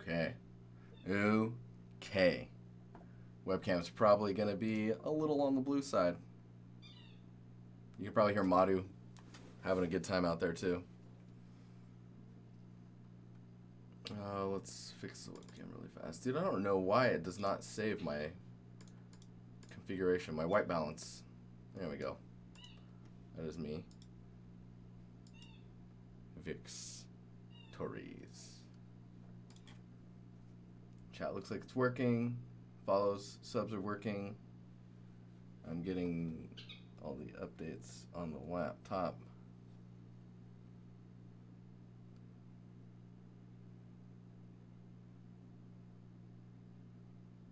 Okay. Okay. Webcam's probably going to be a little on the blue side. You can probably hear Madu having a good time out there too. Uh, let's fix the webcam really fast. Dude, I don't know why it does not save my configuration, my white balance. There we go. That is me. Vix Torres. Chat looks like it's working. Follows, subs are working. I'm getting all the updates on the laptop.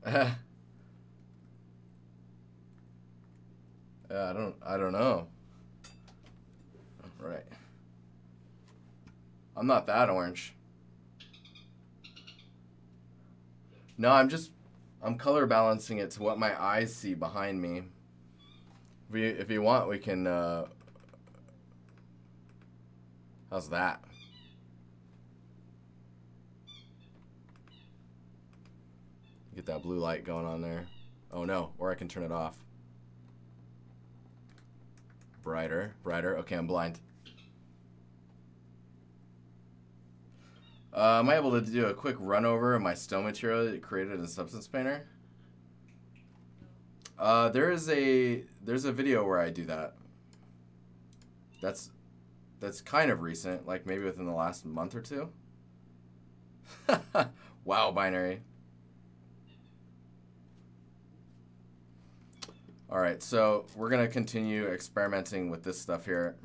yeah, uh, I don't I don't know. Right. I'm not that orange. No, I'm just I'm color balancing it to what my eyes see behind me. If you, if you want, we can. Uh, how's that? Get that blue light going on there. Oh no, or I can turn it off. Brighter, brighter. Okay, I'm blind. Uh, am I able to do a quick run over of my stone material that created in Substance Painter? Uh, there is a there's a video where I do that. That's that's kind of recent, like maybe within the last month or two. wow, binary. All right, so we're gonna continue experimenting with this stuff here.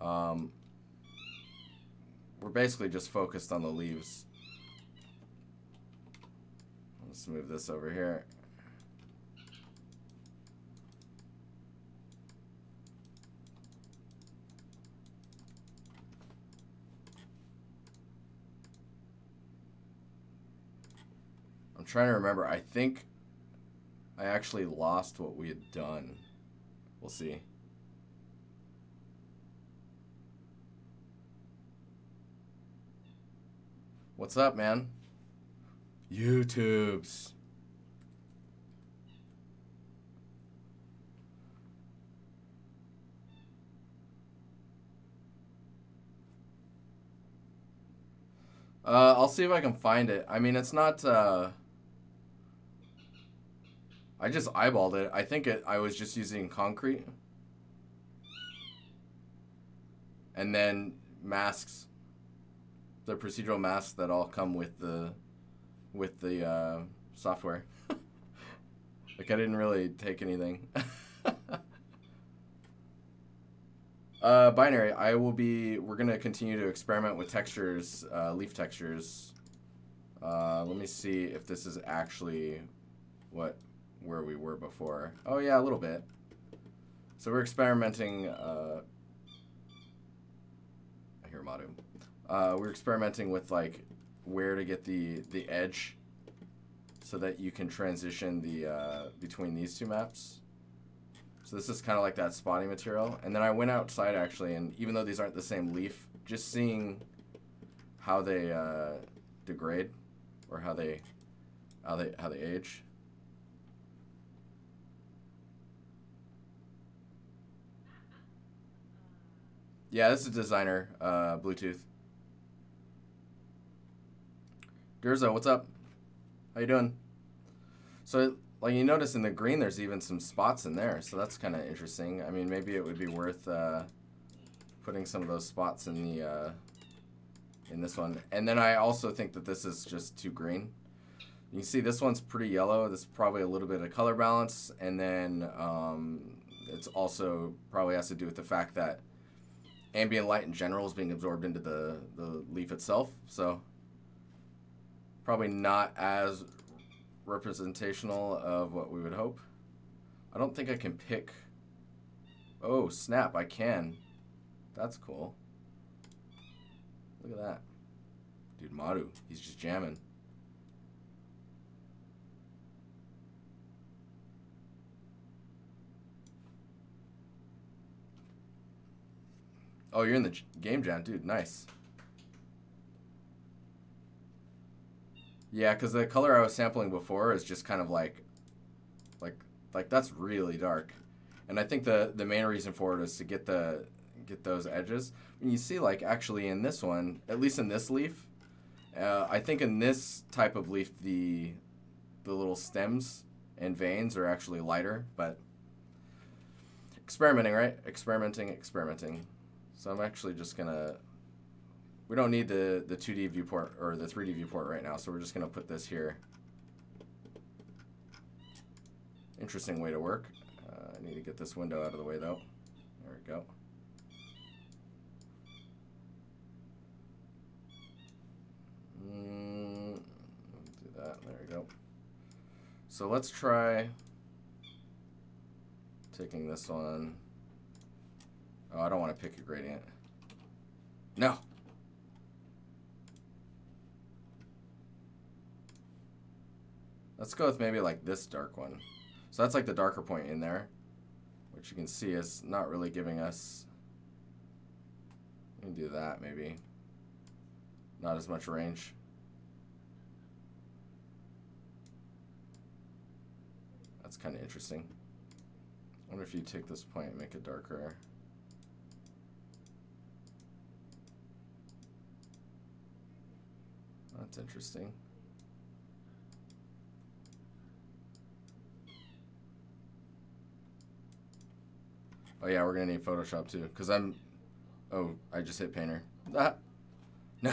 Um, we're basically just focused on the leaves. Let's move this over here. I'm trying to remember. I think I actually lost what we had done. We'll see. What's up, man? YouTubes. Uh, I'll see if I can find it. I mean, it's not, uh... I just eyeballed it. I think it. I was just using concrete. And then masks. The procedural masks that all come with the with the uh, software. like I didn't really take anything. uh, binary. I will be. We're gonna continue to experiment with textures, uh, leaf textures. Uh, let me see if this is actually what where we were before. Oh yeah, a little bit. So we're experimenting. Uh, I hear Madu. Uh, we're experimenting with like where to get the the edge, so that you can transition the uh, between these two maps. So this is kind of like that spotting material. And then I went outside actually, and even though these aren't the same leaf, just seeing how they uh, degrade or how they how they how they age. Yeah, this is designer, uh, Bluetooth. Durzo, what's up? How you doing? So, like you notice in the green, there's even some spots in there, so that's kind of interesting. I mean, maybe it would be worth uh, putting some of those spots in the uh, in this one. And then I also think that this is just too green. You can see this one's pretty yellow. This is probably a little bit of color balance, and then um, it's also probably has to do with the fact that ambient light in general is being absorbed into the, the leaf itself. So probably not as representational of what we would hope. I don't think I can pick. Oh, snap, I can. That's cool. Look at that. Dude, Madu, he's just jamming. Oh, you're in the game jam, dude. Nice. Yeah, because the color I was sampling before is just kind of like, like, like that's really dark, and I think the the main reason for it is to get the get those edges. And you see, like actually in this one, at least in this leaf, uh, I think in this type of leaf the the little stems and veins are actually lighter, but experimenting, right? Experimenting, experimenting. So I'm actually just gonna we don't need the, the 2D viewport or the 3D viewport right now, so we're just going to put this here. Interesting way to work. Uh, I need to get this window out of the way though. There we go. Mm, do that. There we go. So let's try taking this one. Oh, I don't want to pick a gradient. No. Let's go with maybe like this dark one. So that's like the darker point in there, which you can see is not really giving us, we can do that maybe, not as much range. That's kind of interesting. I wonder if you take this point and make it darker. That's interesting. Oh yeah, we're gonna need Photoshop too, cause I'm. Oh, I just hit Painter. Ah, no.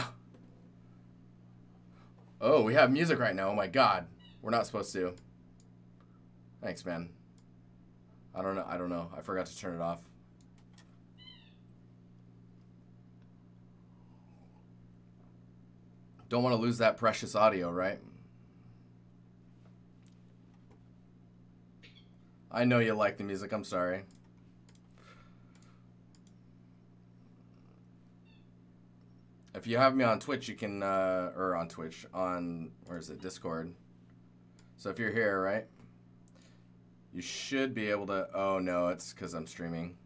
Oh, we have music right now. Oh my God, we're not supposed to. Thanks, man. I don't know. I don't know. I forgot to turn it off. Don't want to lose that precious audio, right? I know you like the music. I'm sorry. If you have me on Twitch, you can, uh, or on Twitch, on, where is it, Discord. So if you're here, right, you should be able to, oh no, it's because I'm streaming.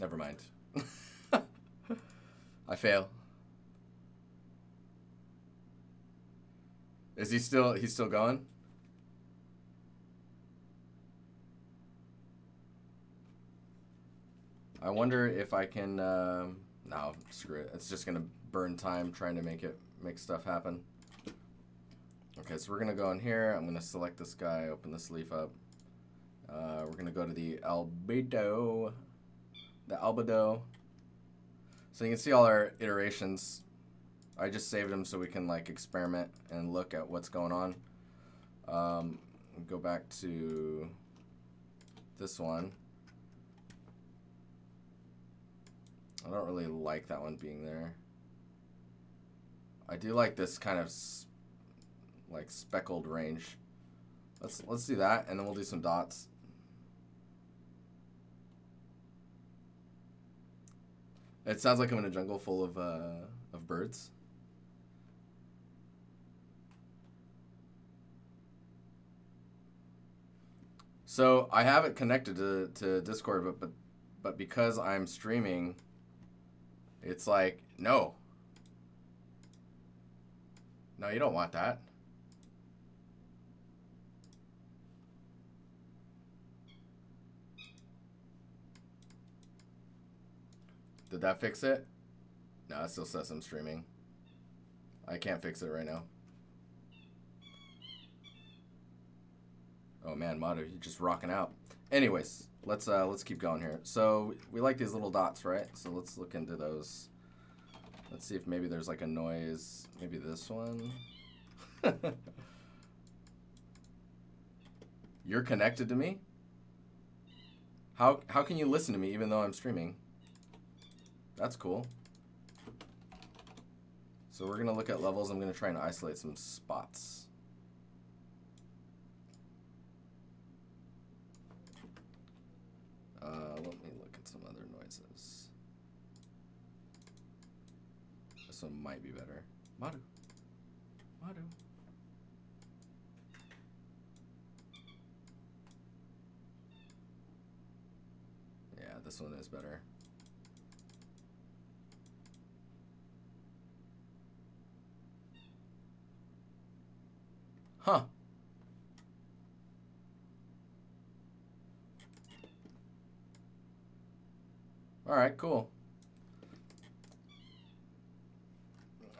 Never mind. I fail. Is he still, he's still going? I wonder if I can, um, no, screw it. It's just going to burn time trying to make it make stuff happen. Okay, so we're gonna go in here. I'm gonna select this guy, open this leaf up. Uh, we're gonna go to the albedo, the albedo. So you can see all our iterations. I just saved them so we can like experiment and look at what's going on. Um, go back to this one. I don't really like that one being there. I do like this kind of like speckled range. Let's let's do that, and then we'll do some dots. It sounds like I'm in a jungle full of uh, of birds. So I have it connected to, to Discord, but, but but because I'm streaming, it's like no, no, you don't want that. Did that fix it? No, it still says I'm streaming. I can't fix it right now. Oh man, Madu, you're just rocking out. Anyways, let's uh, let's keep going here. So we like these little dots, right? So let's look into those. Let's see if maybe there's like a noise. Maybe this one. You're connected to me? How, how can you listen to me even though I'm streaming? That's cool. So we're going to look at levels. I'm going to try and isolate some spots. Uh, let me look at some other noises. This one might be better. Madu. Madu. Yeah, this one is better. Huh. Alright, cool.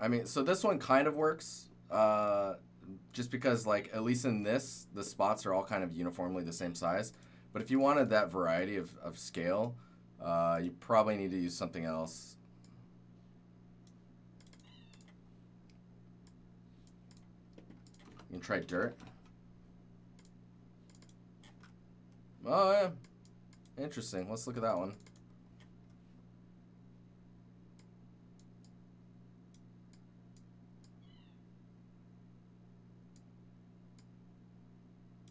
I mean, so this one kind of works. Uh, just because, like, at least in this, the spots are all kind of uniformly the same size. But if you wanted that variety of, of scale, uh, you probably need to use something else. You can try dirt. Oh, yeah. Interesting. Let's look at that one.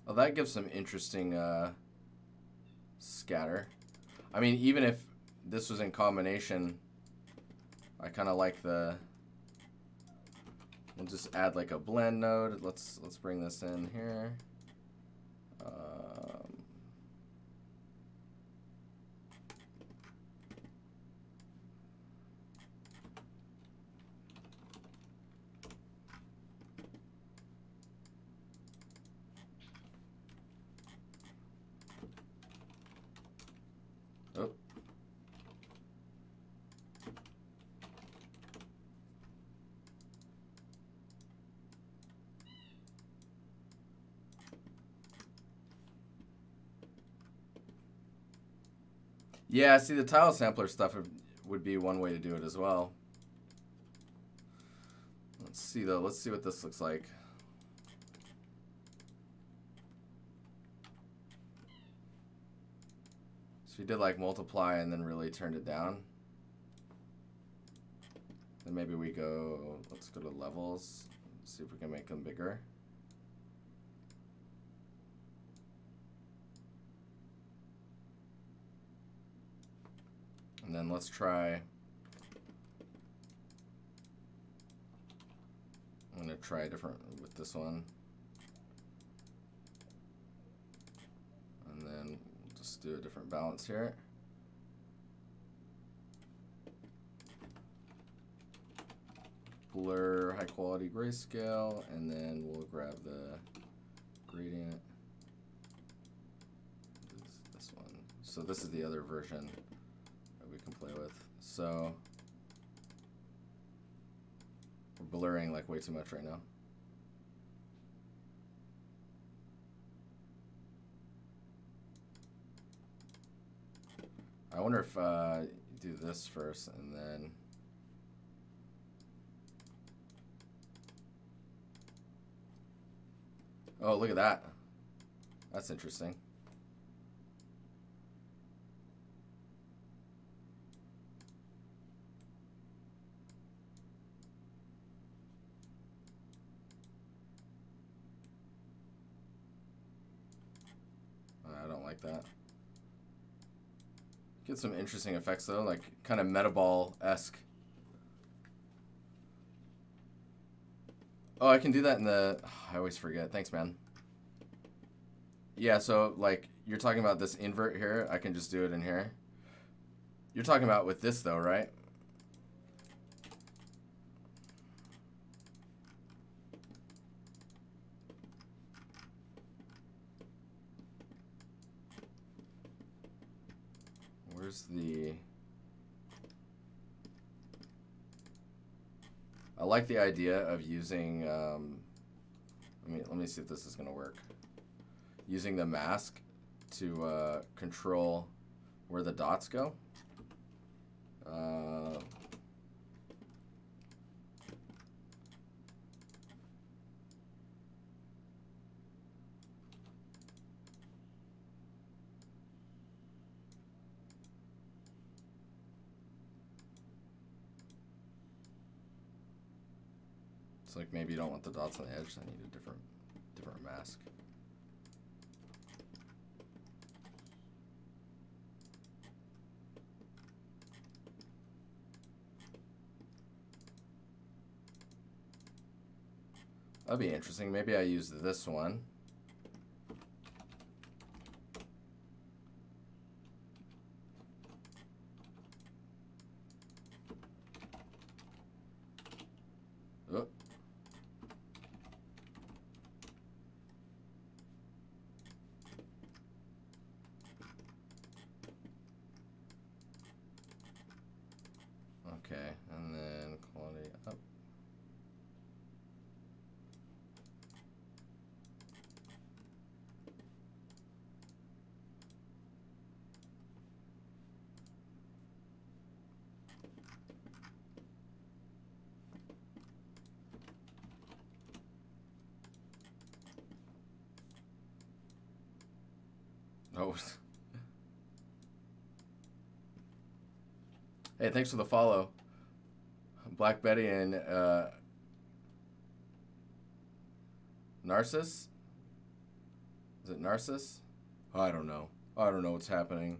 Well, that gives some interesting uh, scatter. I mean, even if this was in combination, I kind of like the. We'll just add like a blend node. Let's let's bring this in here. Yeah, see the tile sampler stuff would- be one way to do it as well. Let's see though. Let's see what this looks like. So we did like multiply and then really turned it down. Then maybe we go, let's go to levels, see if we can make them bigger. Then let's try. I'm gonna try different with this one. And then just do a different balance here. Blur high quality grayscale, and then we'll grab the gradient. This, one. So this is the other version can play with. So we're blurring like way too much right now. I wonder if uh, do this first and then. Oh, look at that. That's interesting. I don't like that. Get some interesting effects though, like kind of metaball-esque. Oh, I can do that in the... I always forget. Thanks, man. Yeah, so like you're talking about this invert here. I can just do it in here. You're talking about with this though, right? Where's the... I like the idea of using, um, let me, let me see if this is going to work. Using the mask to uh, control where the dots go. Uh, like maybe you don't want the dots on the edge, so I need a different different mask. That'd be interesting. Maybe I use this one. Okay, and then quality up. Oh. hey, thanks for the follow. Black Betty and uh, Narcissus? Is it Narcissus? I don't know. I don't know what's happening.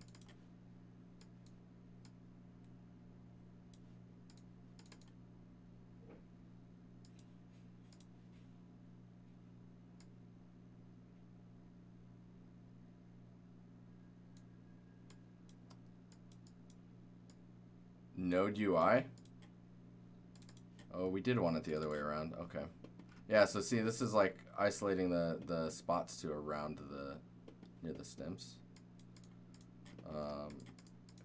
Node UI? Oh, we did want it the other way around. Okay. Yeah, so see, this is like isolating the, the spots to around the, near the stems. Um,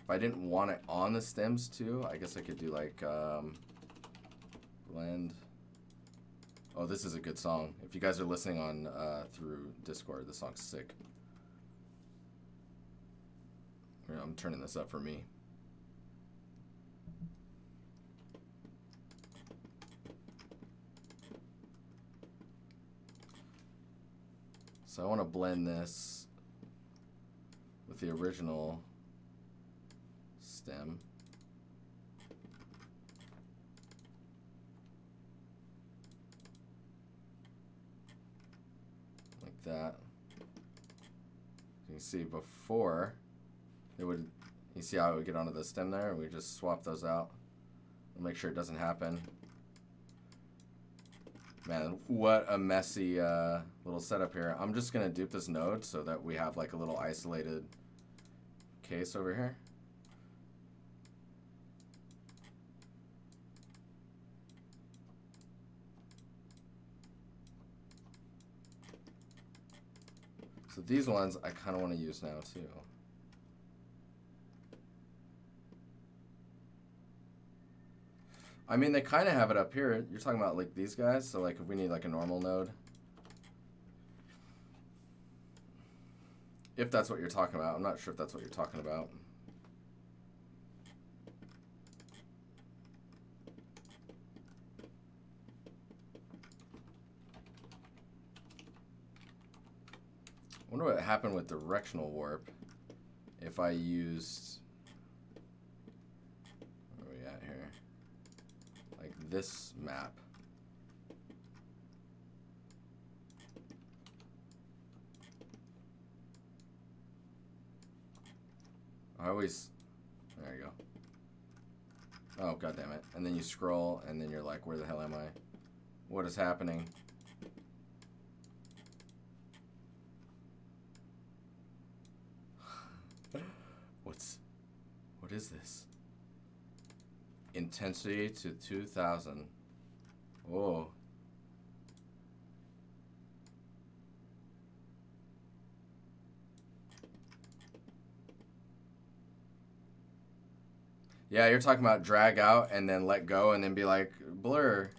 if I didn't want it on the stems too, I guess I could do like, um, blend. Oh, this is a good song. If you guys are listening on, uh, through Discord, the song's sick. I'm turning this up for me. So I want to blend this with the original stem. Like that. You can see before it would, you see how it would get onto the stem there? We just swap those out. We'll make sure it doesn't happen. Man, what a messy uh, little setup here. I'm just going to dupe this node so that we have like a little isolated case over here. So these ones I kind of want to use now too. I mean, they kind of have it up here. You're talking about like these guys. So like if we need like a normal node. If that's what you're talking about. I'm not sure if that's what you're talking about. Wonder what happened with directional warp if I used this map. I always, there you go. Oh, god damn it. And then you scroll, and then you're like, where the hell am I? What is happening? What's, what is this? Intensity to 2000. Oh. Yeah, you're talking about drag out and then let go and then be like blur.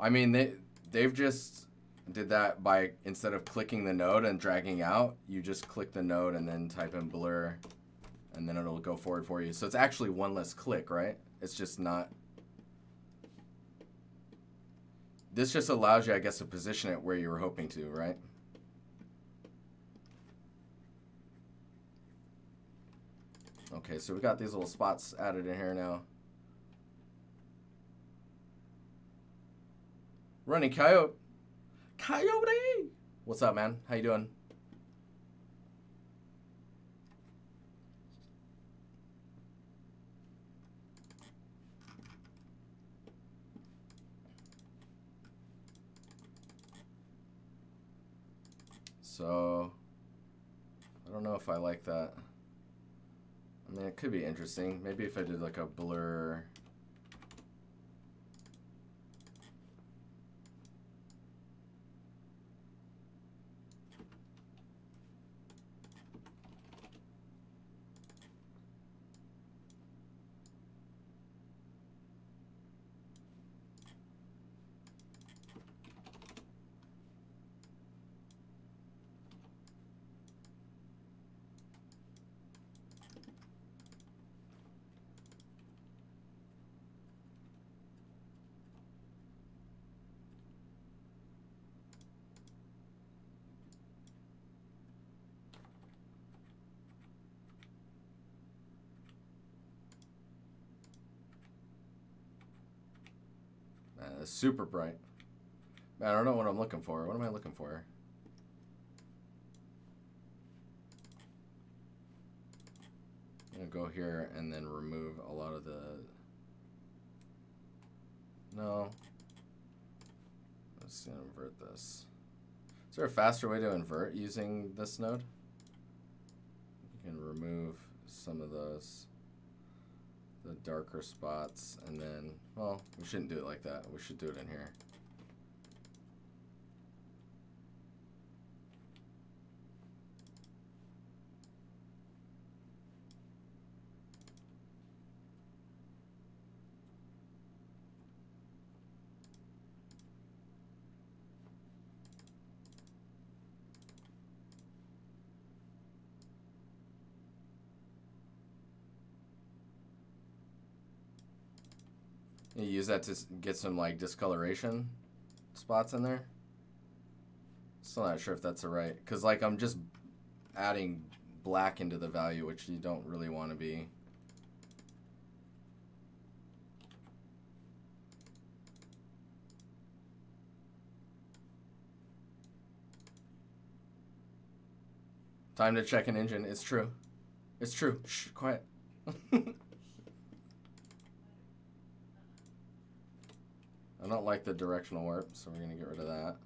I mean, they they've just did that by instead of clicking the node and dragging out, you just click the node and then type in blur and then it'll go forward for you. So it's actually one less click, right? It's just not. This just allows you, I guess, to position it where you were hoping to, right? Okay, so we got these little spots added in here now. Running Coyote. Coyote! What's up, man? How you doing? So, I don't know if I like that. I mean, it could be interesting. Maybe if I did like a blur Super bright. I don't know what I'm looking for. What am I looking for? I'm gonna go here and then remove a lot of the. No. Let's invert this. Is there a faster way to invert using this node? You can remove some of those the darker spots and then well we shouldn't do it like that. We should do it in here You use that to get some like discoloration spots in there. Still not sure if that's the right, cause like I'm just adding black into the value, which you don't really want to be. Time to check an engine. It's true. It's true. Shh, quiet. I don't like the directional warp, so we're going to get rid of that.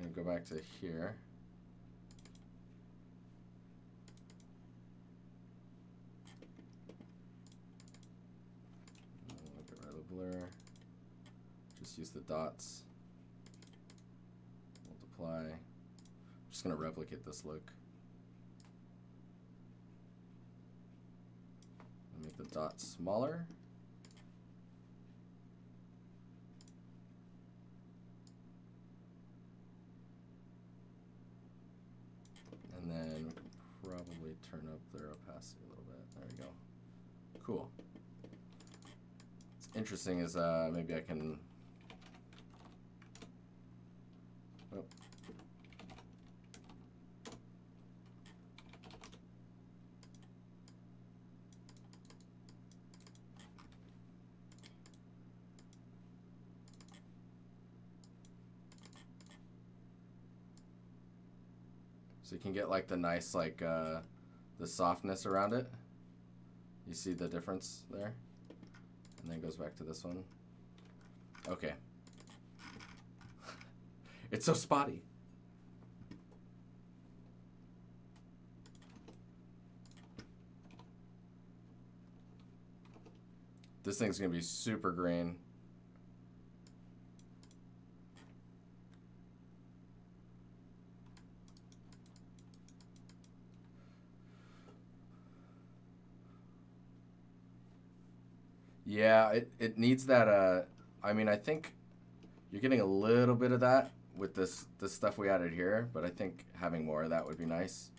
And go back to here. Get rid of the blur. Just use the dots. Multiply. I'm just going to replicate this look. Make the dots smaller. and then we can turn up their opacity a little bit. There we go. Cool. What's interesting is uh, maybe I can. Oh. So you can get like the nice like uh, the softness around it. You see the difference there? And then goes back to this one. Okay. it's so spotty. This thing's gonna be super green. Yeah, it, it needs that. Uh, I mean, I think you're getting a little bit of that with this this stuff we added here, but I think having more of that would be nice.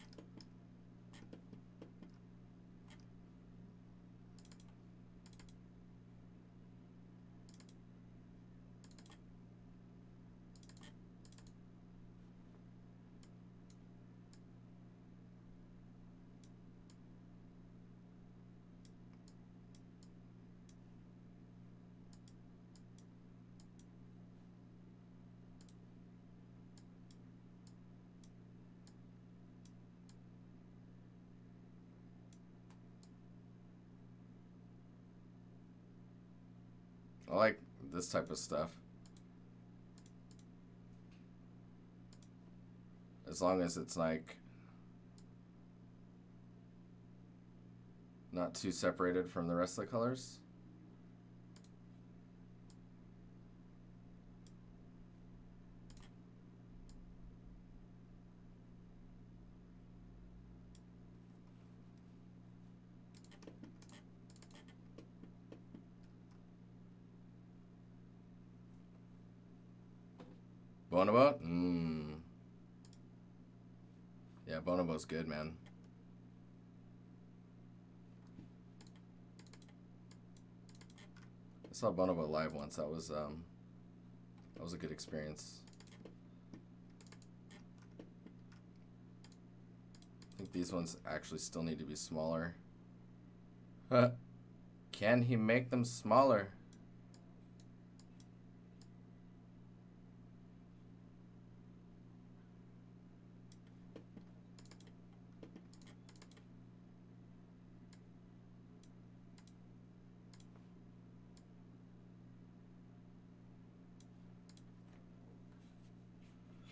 I like this type of stuff. As long as it's like not too separated from the rest of the colors. Bonobo? Mmm. Bonobo's good, man. I saw Bonobo live once. That was um that was a good experience. I think these ones actually still need to be smaller. Can he make them smaller?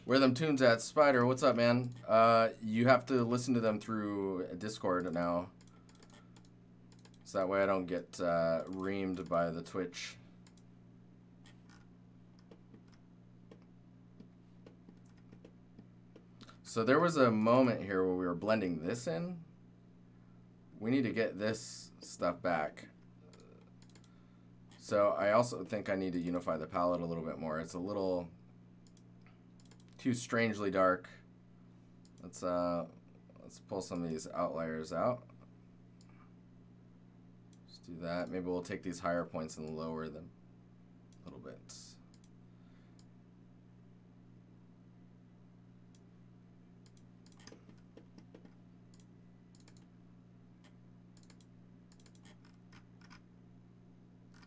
Where them tunes at? Spider, what's up, man? Uh, you have to listen to them through Discord now. So that way I don't get uh, reamed by the Twitch. So there was a moment here where we were blending this in. We need to get this stuff back. So I also think I need to unify the palette a little bit more. It's a little too strangely dark. Let's uh, let's pull some of these outliers out. Let's do that. Maybe we'll take these higher points and lower them a little bit.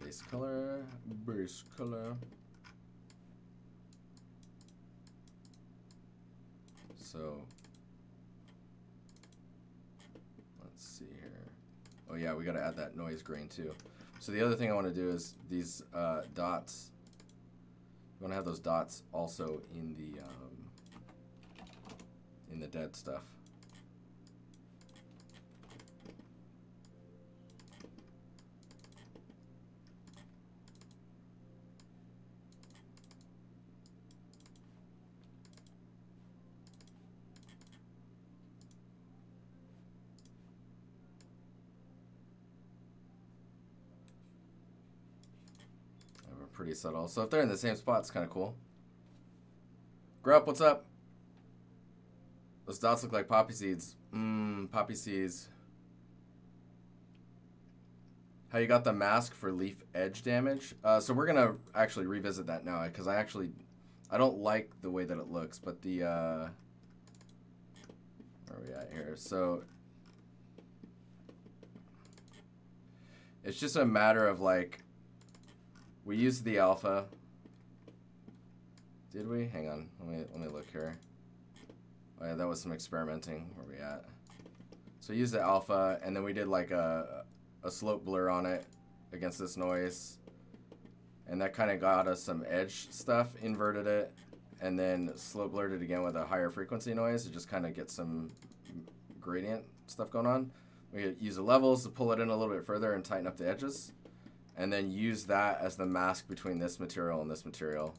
Base color, base color. So let's see here. Oh yeah, we gotta add that noise grain too. So the other thing I want to do is these uh, dots. You want to have those dots also in the um, in the dead stuff. Pretty subtle. So if they're in the same spot, it's kind of cool. Grup, what's up? Those dots look like poppy seeds. Mmm, poppy seeds. How you got the mask for leaf edge damage? Uh, so we're gonna actually revisit that now because I actually, I don't like the way that it looks. But the, uh, where are we at here? So it's just a matter of like we used the alpha. Did we? Hang on. Let me let me look here. Oh yeah, that was some experimenting. Where we at? So we used the alpha, and then we did like a a slope blur on it against this noise, and that kind of got us some edge stuff. Inverted it, and then slope blurred it again with a higher frequency noise to just kind of get some gradient stuff going on. We use the levels to pull it in a little bit further and tighten up the edges and then use that as the mask between this material and this material.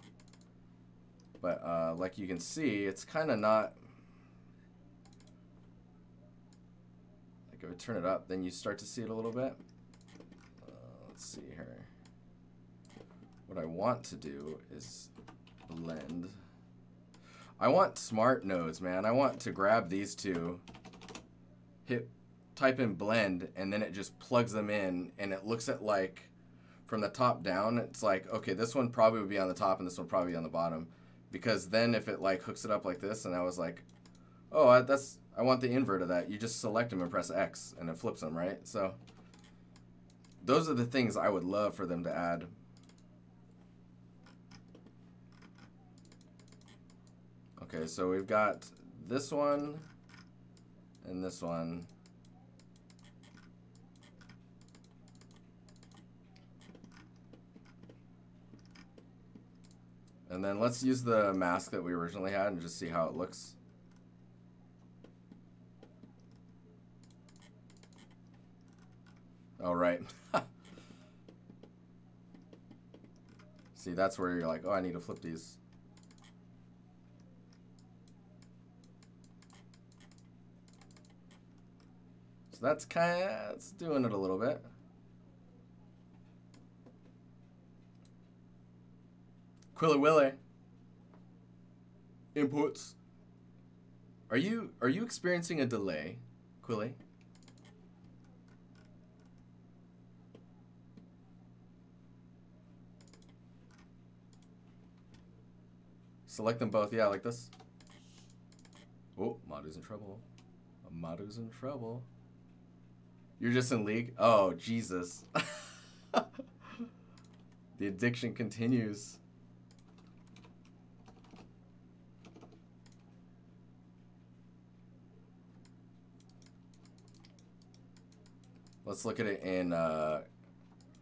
But uh, like you can see, it's kind of not... Like if I turn it up, then you start to see it a little bit. Uh, let's see here. What I want to do is blend. I want smart nodes, man. I want to grab these two, hit, type in blend, and then it just plugs them in, and it looks at like from the top down, it's like, okay, this one probably would be on the top and this one probably on the bottom. Because then if it like hooks it up like this and I was like, oh, I, that's, I want the invert of that. You just select them and press X and it flips them, right? So those are the things I would love for them to add. Okay, so we've got this one and this one. And then let's use the mask that we originally had and just see how it looks. All right. see, that's where you're like, oh, I need to flip these. So that's kind of, it's doing it a little bit. Quilly Willy. Inputs. Are you are you experiencing a delay, Quilly? Select them both, yeah, like this. Oh, Madu's in trouble. Madu's in trouble. You're just in league? Oh, Jesus. the addiction continues. Let's look at it in uh,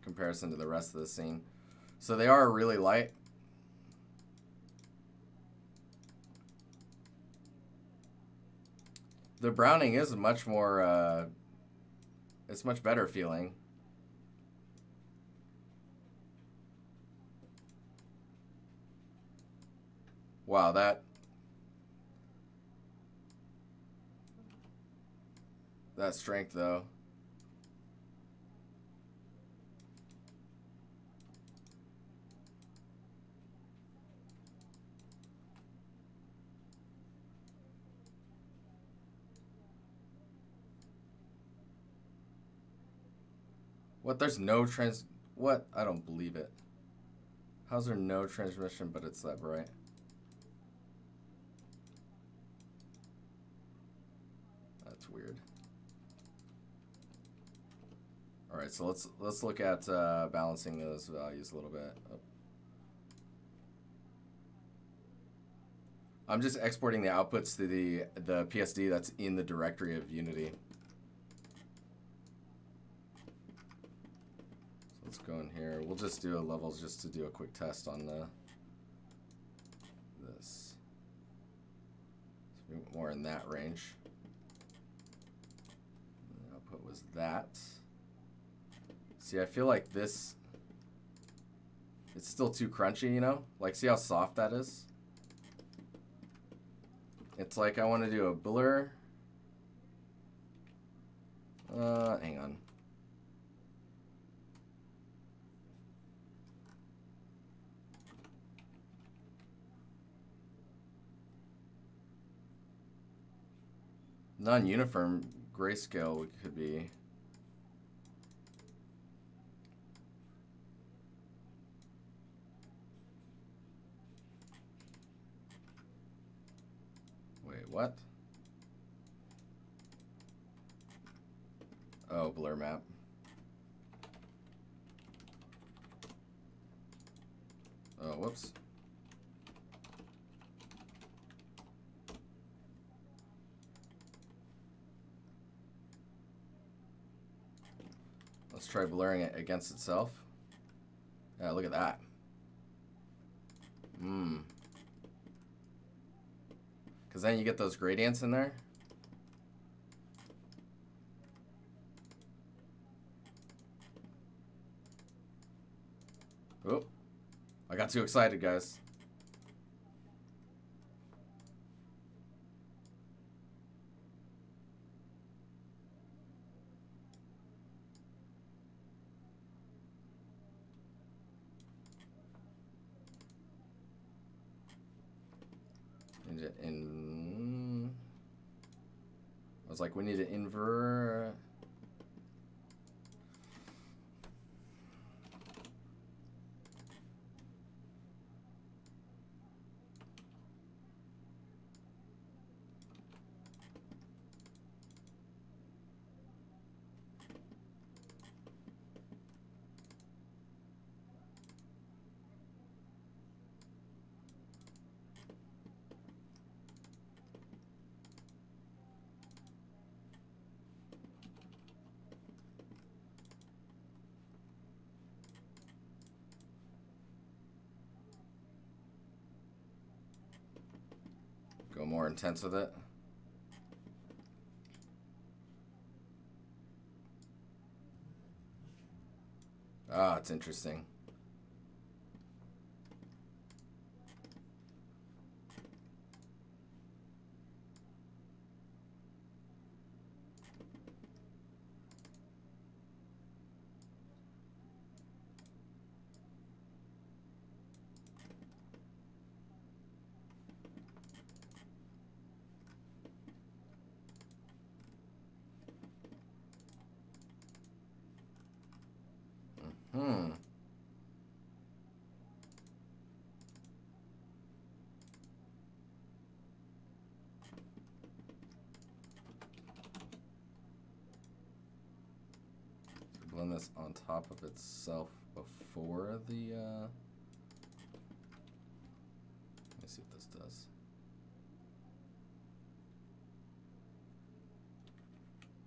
comparison to the rest of the scene. So they are really light. the browning is much more, uh, it's much better feeling. Wow, that that strength though. What? There's no trans. What? I don't believe it. How's there no transmission, but it's that bright? That's weird. All right, so let's let's look at uh, balancing those values a little bit. Oh. I'm just exporting the outputs to the the PSD that's in the directory of Unity. Let's go in here. We'll just do a levels just to do a quick test on the this. more in that range. The output was that. See, I feel like this, it's still too crunchy, you know? Like, see how soft that is? It's like I want to do a blur. Uh, hang on. Non-uniform grayscale could be. Wait, what? Oh, blur map. Oh, whoops. Let's try blurring it against itself. Yeah, look at that. Mmm. Because then you get those gradients in there. Oh, I got too excited, guys. in I was like we need to invert Go more intense with it. Ah, it's interesting. Hmm. Blend this on top of itself before the, uh... Let me see what this does.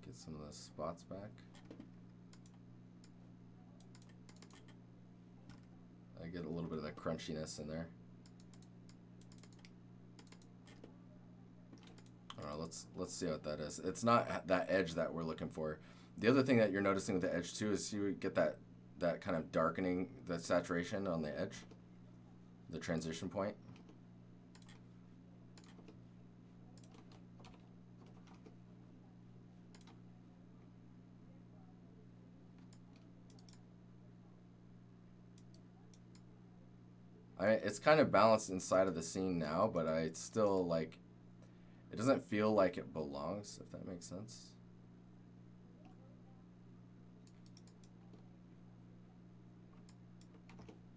Get some of the spots back. I get a little bit of that crunchiness in there. Don't know. Let's let's see what that is. It's not that edge that we're looking for. The other thing that you're noticing with the edge too is you get that that kind of darkening, the saturation on the edge, the transition point. I it's kind of balanced inside of the scene now, but I still like it doesn't feel like it belongs, if that makes sense.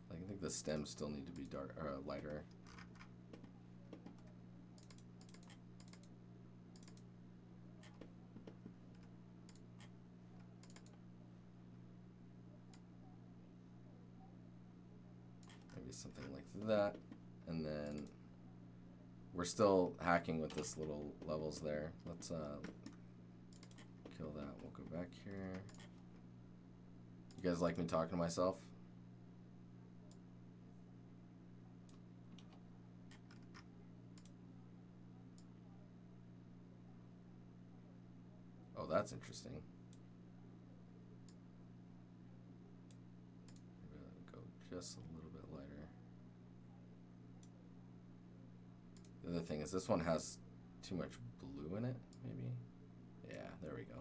Like, I think the stems still need to be dark or uh, lighter. Maybe something like that. And then we're still hacking with this little levels there. Let's uh, kill that. We'll go back here. You guys like me talking to myself? That's interesting. Go just a little bit lighter. The other thing is this one has too much blue in it, maybe? Yeah, there we go.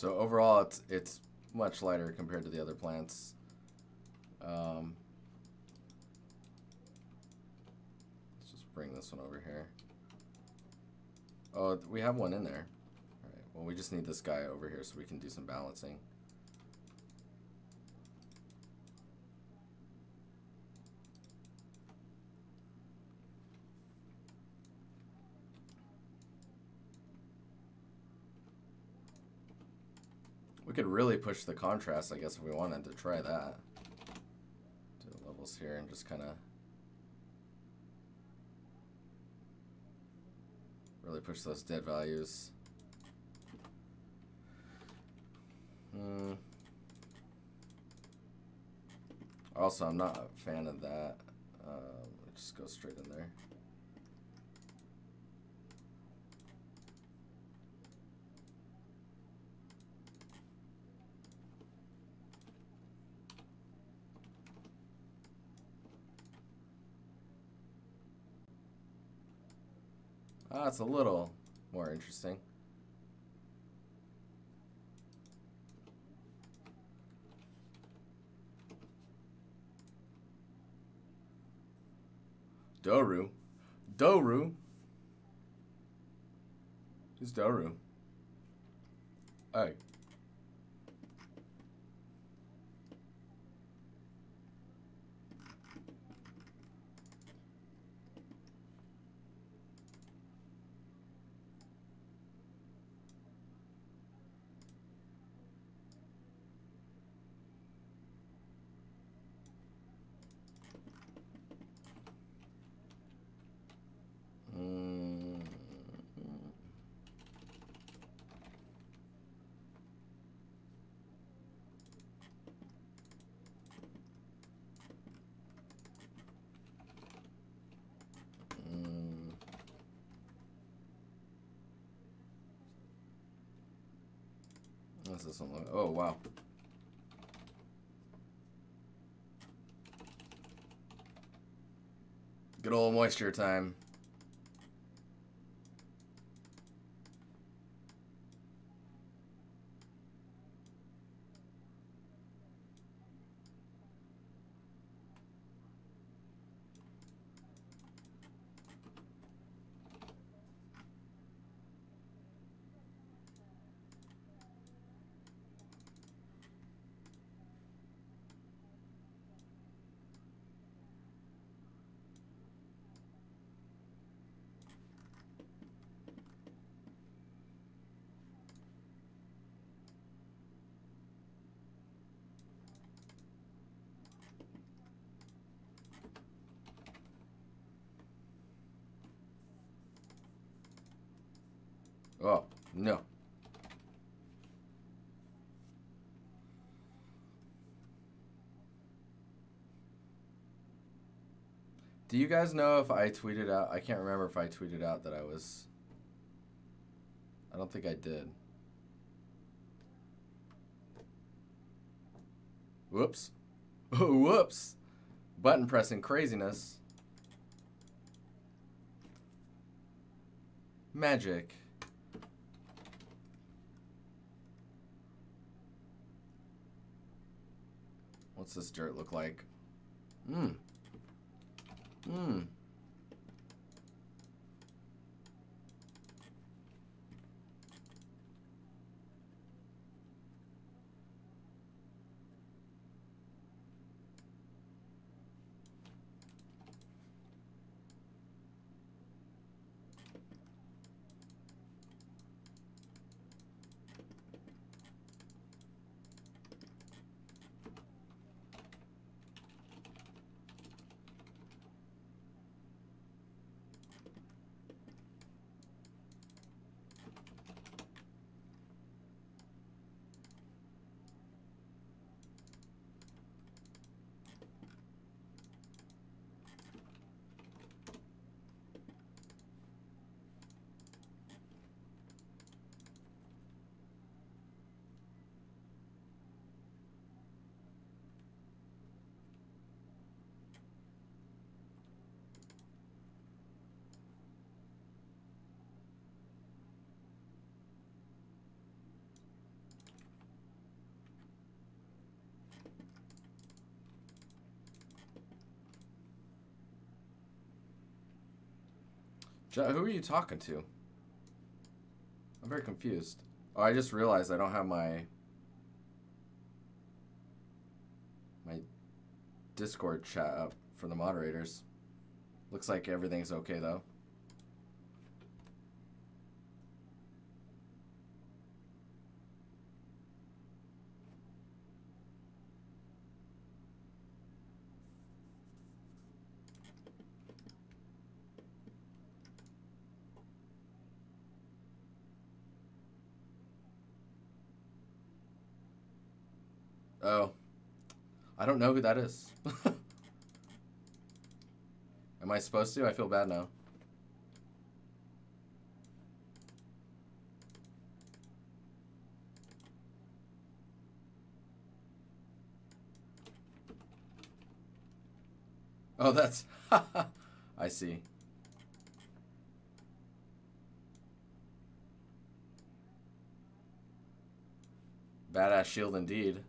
So overall, it's it's much lighter compared to the other plants. Um, let's just bring this one over here. Oh, we have one in there. All right. Well, we just need this guy over here so we can do some balancing. We could really push the contrast, I guess, if we wanted to try that. Do the levels here and just kind of really push those dead values. Hmm. Also, I'm not a fan of that. Um, just go straight in there. Ah, it's a little more interesting. Doru. Doru. Who's Doru? Hey. Oh, wow. Good old moisture time. Do you guys know if I tweeted out? I can't remember if I tweeted out that I was. I don't think I did. Whoops. Whoops. Button pressing craziness. Magic. What's this dirt look like? Mmm. Hmm. Who are you talking to? I'm very confused. Oh, I just realized I don't have my my Discord chat up for the moderators. Looks like everything's okay though. Oh. I don't know who that is. Am I supposed to? I feel bad now. Oh, that's... I see. Badass shield indeed.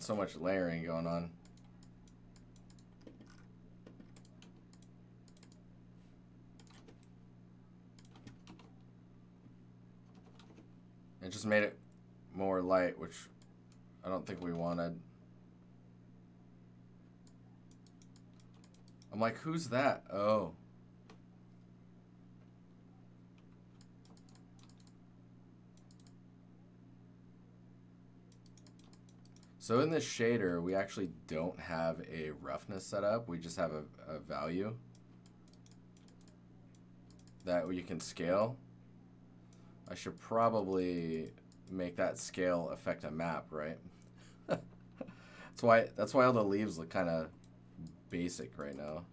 Man, so much layering going on. It just made it more light, which I don't think we wanted. I'm like, who's that? Oh. So in this shader, we actually don't have a roughness set up. We just have a, a value that you can scale. I should probably make that scale affect a map, right? that's why that's why all the leaves look kind of basic right now.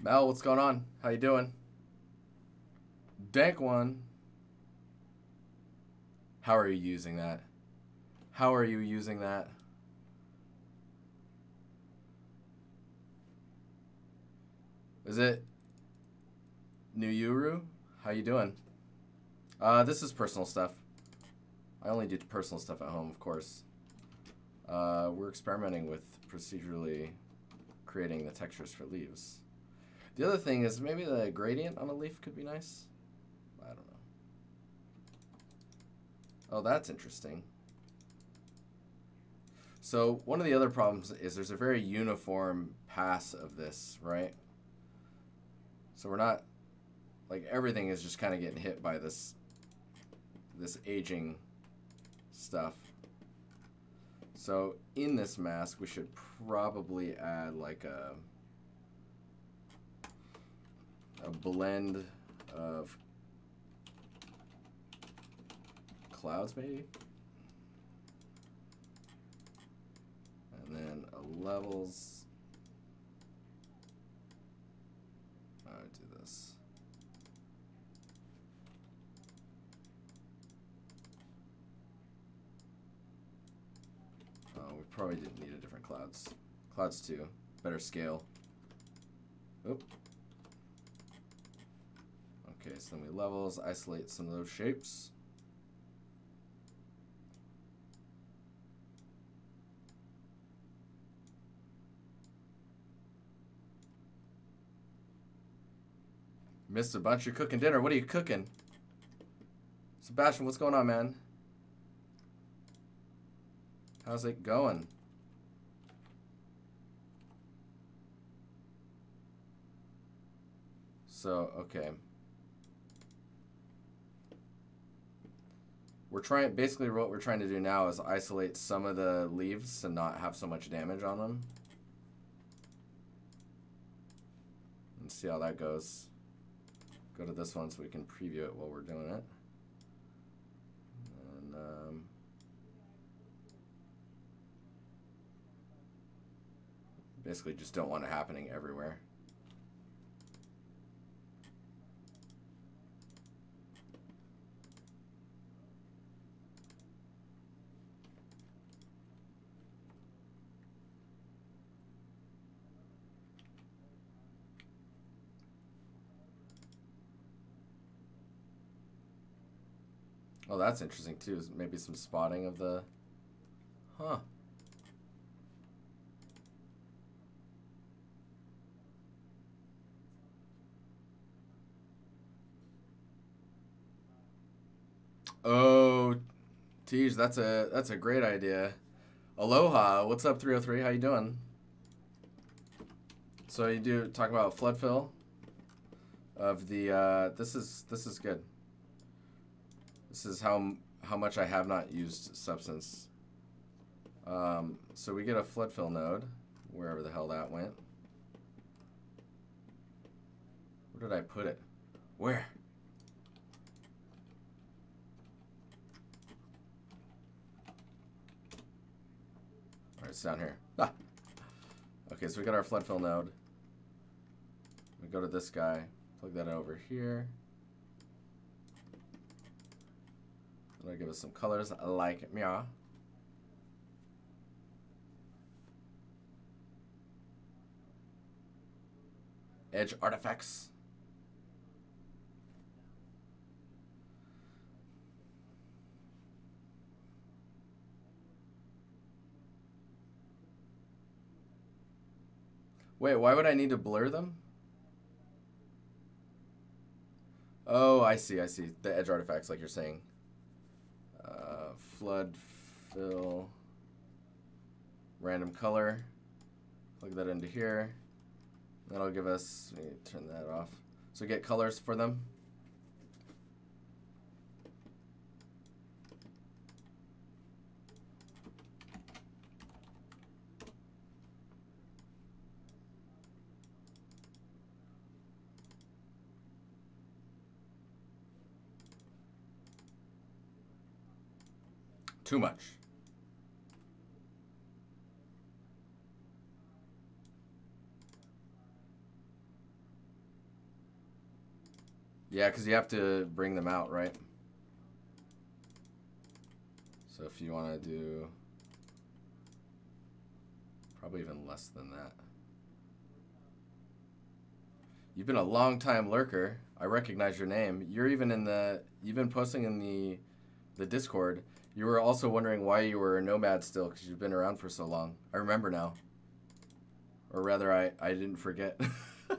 Mel, what's going on? How you doing? Dank one. How are you using that? How are you using that? Is it New Yuru, how you doing? Uh, this is personal stuff. I only do personal stuff at home, of course. Uh, we're experimenting with procedurally creating the textures for leaves. The other thing is maybe the gradient on a leaf could be nice. I don't know. Oh, that's interesting. So one of the other problems is there's a very uniform pass of this, right? So we're not, like everything is just kind of getting hit by this, this aging stuff. So in this mask, we should probably add like a, a blend of clouds maybe. And then a levels. I do this. Oh, we probably didn't need a different clouds. Clouds 2. Better scale. Oop. Okay, so then we levels, isolate some of those shapes. Missed a bunch. You're cooking dinner. What are you cooking? Sebastian, what's going on, man? How's it going? So, okay. We're trying, basically what we're trying to do now is isolate some of the leaves and not have so much damage on them. And see how that goes. Go to this one so we can preview it while we're doing it. And, um, basically just don't want it happening everywhere. Oh, that's interesting too. Maybe some spotting of the, huh? Oh, tease, that's a that's a great idea. Aloha, what's up, 303? How you doing? So you do talk about flood fill of the. Uh, this is this is good. This is how how much I have not used substance. Um, so we get a flood fill node, wherever the hell that went. Where did I put it? Where? Alright, it's down here. Ah. Okay, so we got our flood fill node. We go to this guy, plug that over here. That'll give us some colors like Mia. Edge artifacts. Wait, why would I need to blur them? Oh, I see, I see. The edge artifacts, like you're saying. Uh, flood, fill, random color. Plug that into here. That'll give us, turn that off. So get colors for them. Too much. Yeah, because you have to bring them out, right? So if you want to do probably even less than that. You've been a long time lurker. I recognize your name. You're even in the. You've been posting in the, the Discord. You were also wondering why you were a nomad still, because you've been around for so long. I remember now. Or rather, I I didn't forget.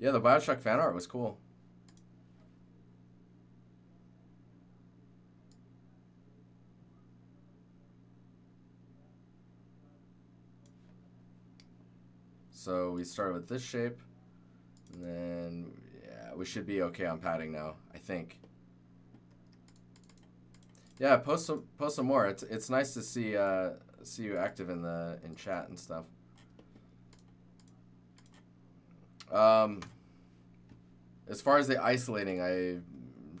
yeah, the Bioshock fan art was cool. So we start with this shape, and then yeah, we should be okay on padding now, I think. Yeah, post some post some more. It's it's nice to see uh, see you active in the in chat and stuff. Um, as far as the isolating, I'm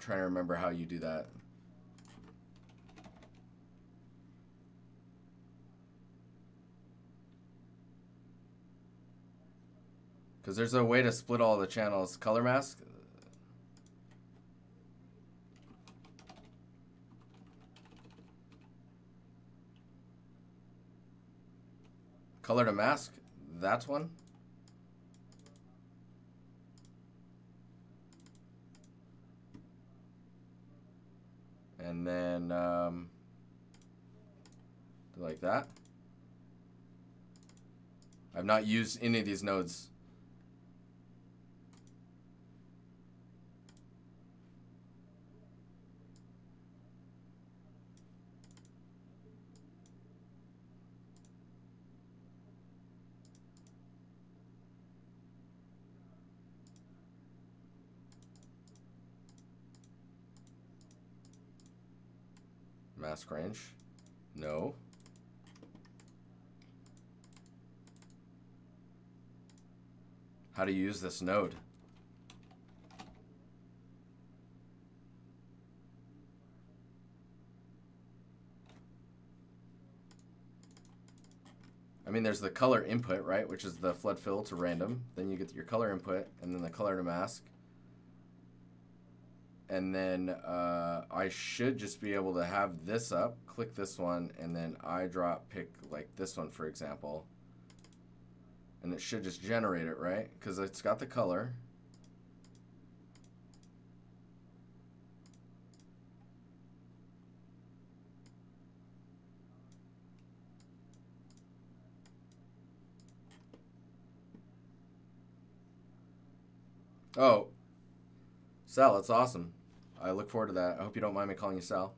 trying to remember how you do that. Because there's a way to split all the channels. Color mask? Color to mask? That's one? And then, um, like that. I've not used any of these nodes. Mask range? No. How to use this node? I mean, there's the color input, right? Which is the flood fill to random. Then you get your color input, and then the color to mask. And then uh, I should just be able to have this up, click this one, and then eyedrop pick like this one, for example. And it should just generate it, right? Because it's got the color. Oh, Sal, that's awesome. I look forward to that. I hope you don't mind me calling you Sal.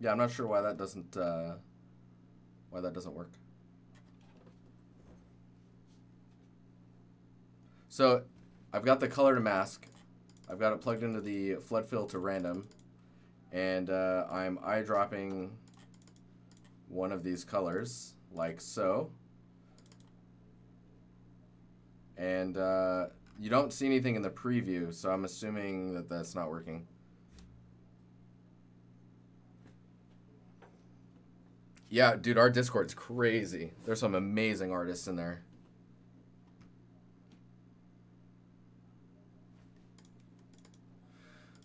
Yeah, I'm not sure why that doesn't uh, why that doesn't work. So, I've got the color to mask. I've got it plugged into the flood fill to random, and uh, I'm eyedropping one of these colors like so and uh, you don't see anything in the preview, so I'm assuming that that's not working. Yeah, dude, our Discord's crazy. There's some amazing artists in there.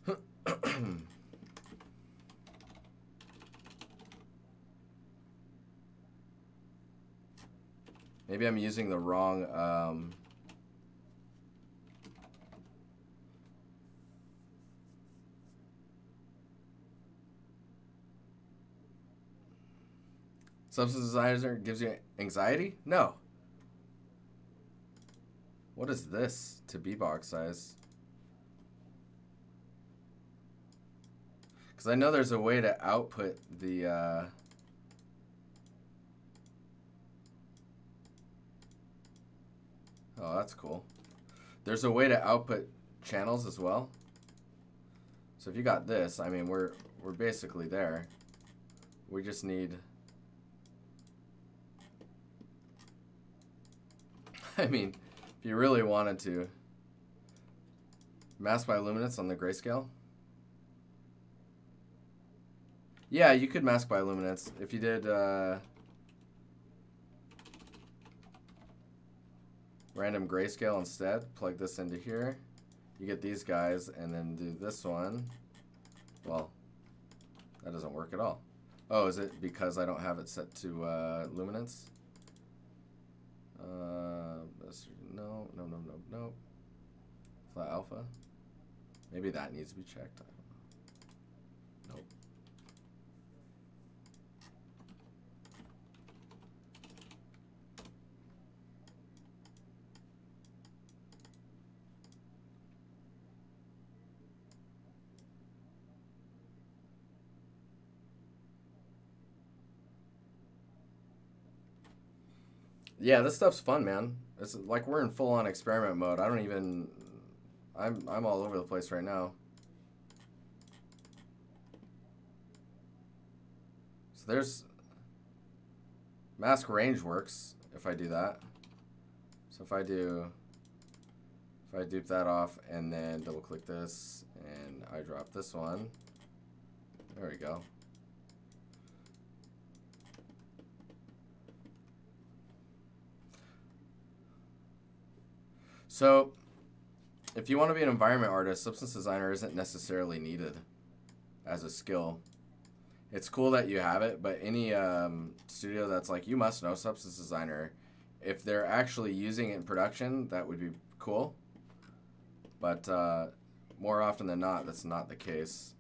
Maybe I'm using the wrong um, Substance designer gives you anxiety? No. What is this to be box size? Because I know there's a way to output the... Uh, oh, that's cool. There's a way to output channels as well. So if you got this, I mean, we're, we're basically there. We just need... I mean, if you really wanted to. Mask by luminance on the grayscale? Yeah, you could mask by luminance. If you did uh, random grayscale instead, plug this into here. You get these guys and then do this one. Well, that doesn't work at all. Oh, is it because I don't have it set to uh, luminance? Uh, no, no, no, no, no. Flat alpha. Maybe that needs to be checked. Nope. Yeah, this stuff's fun, man. It's like we're in full on experiment mode. I don't even I'm I'm all over the place right now. So there's mask range works if I do that. So if I do if I dupe that off and then double click this and I drop this one. There we go. So, if you want to be an environment artist, substance designer isn't necessarily needed as a skill. It's cool that you have it, but any um, studio that's like, you must know substance designer, if they're actually using it in production, that would be cool. But uh, more often than not, that's not the case.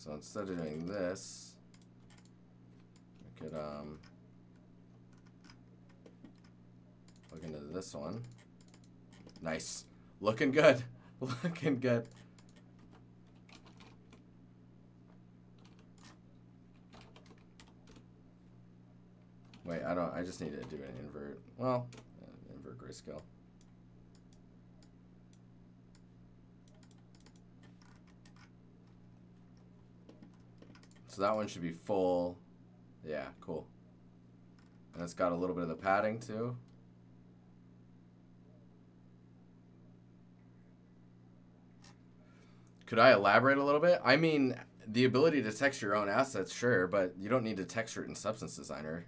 So instead of doing this, I could um, look into this one. Nice. Looking good. Looking good. Wait, I don't, I just need to do an invert. Well, invert grayscale. So that one should be full. Yeah, cool. And it's got a little bit of the padding too. Could I elaborate a little bit? I mean, the ability to text your own assets, sure, but you don't need to texture it in Substance Designer.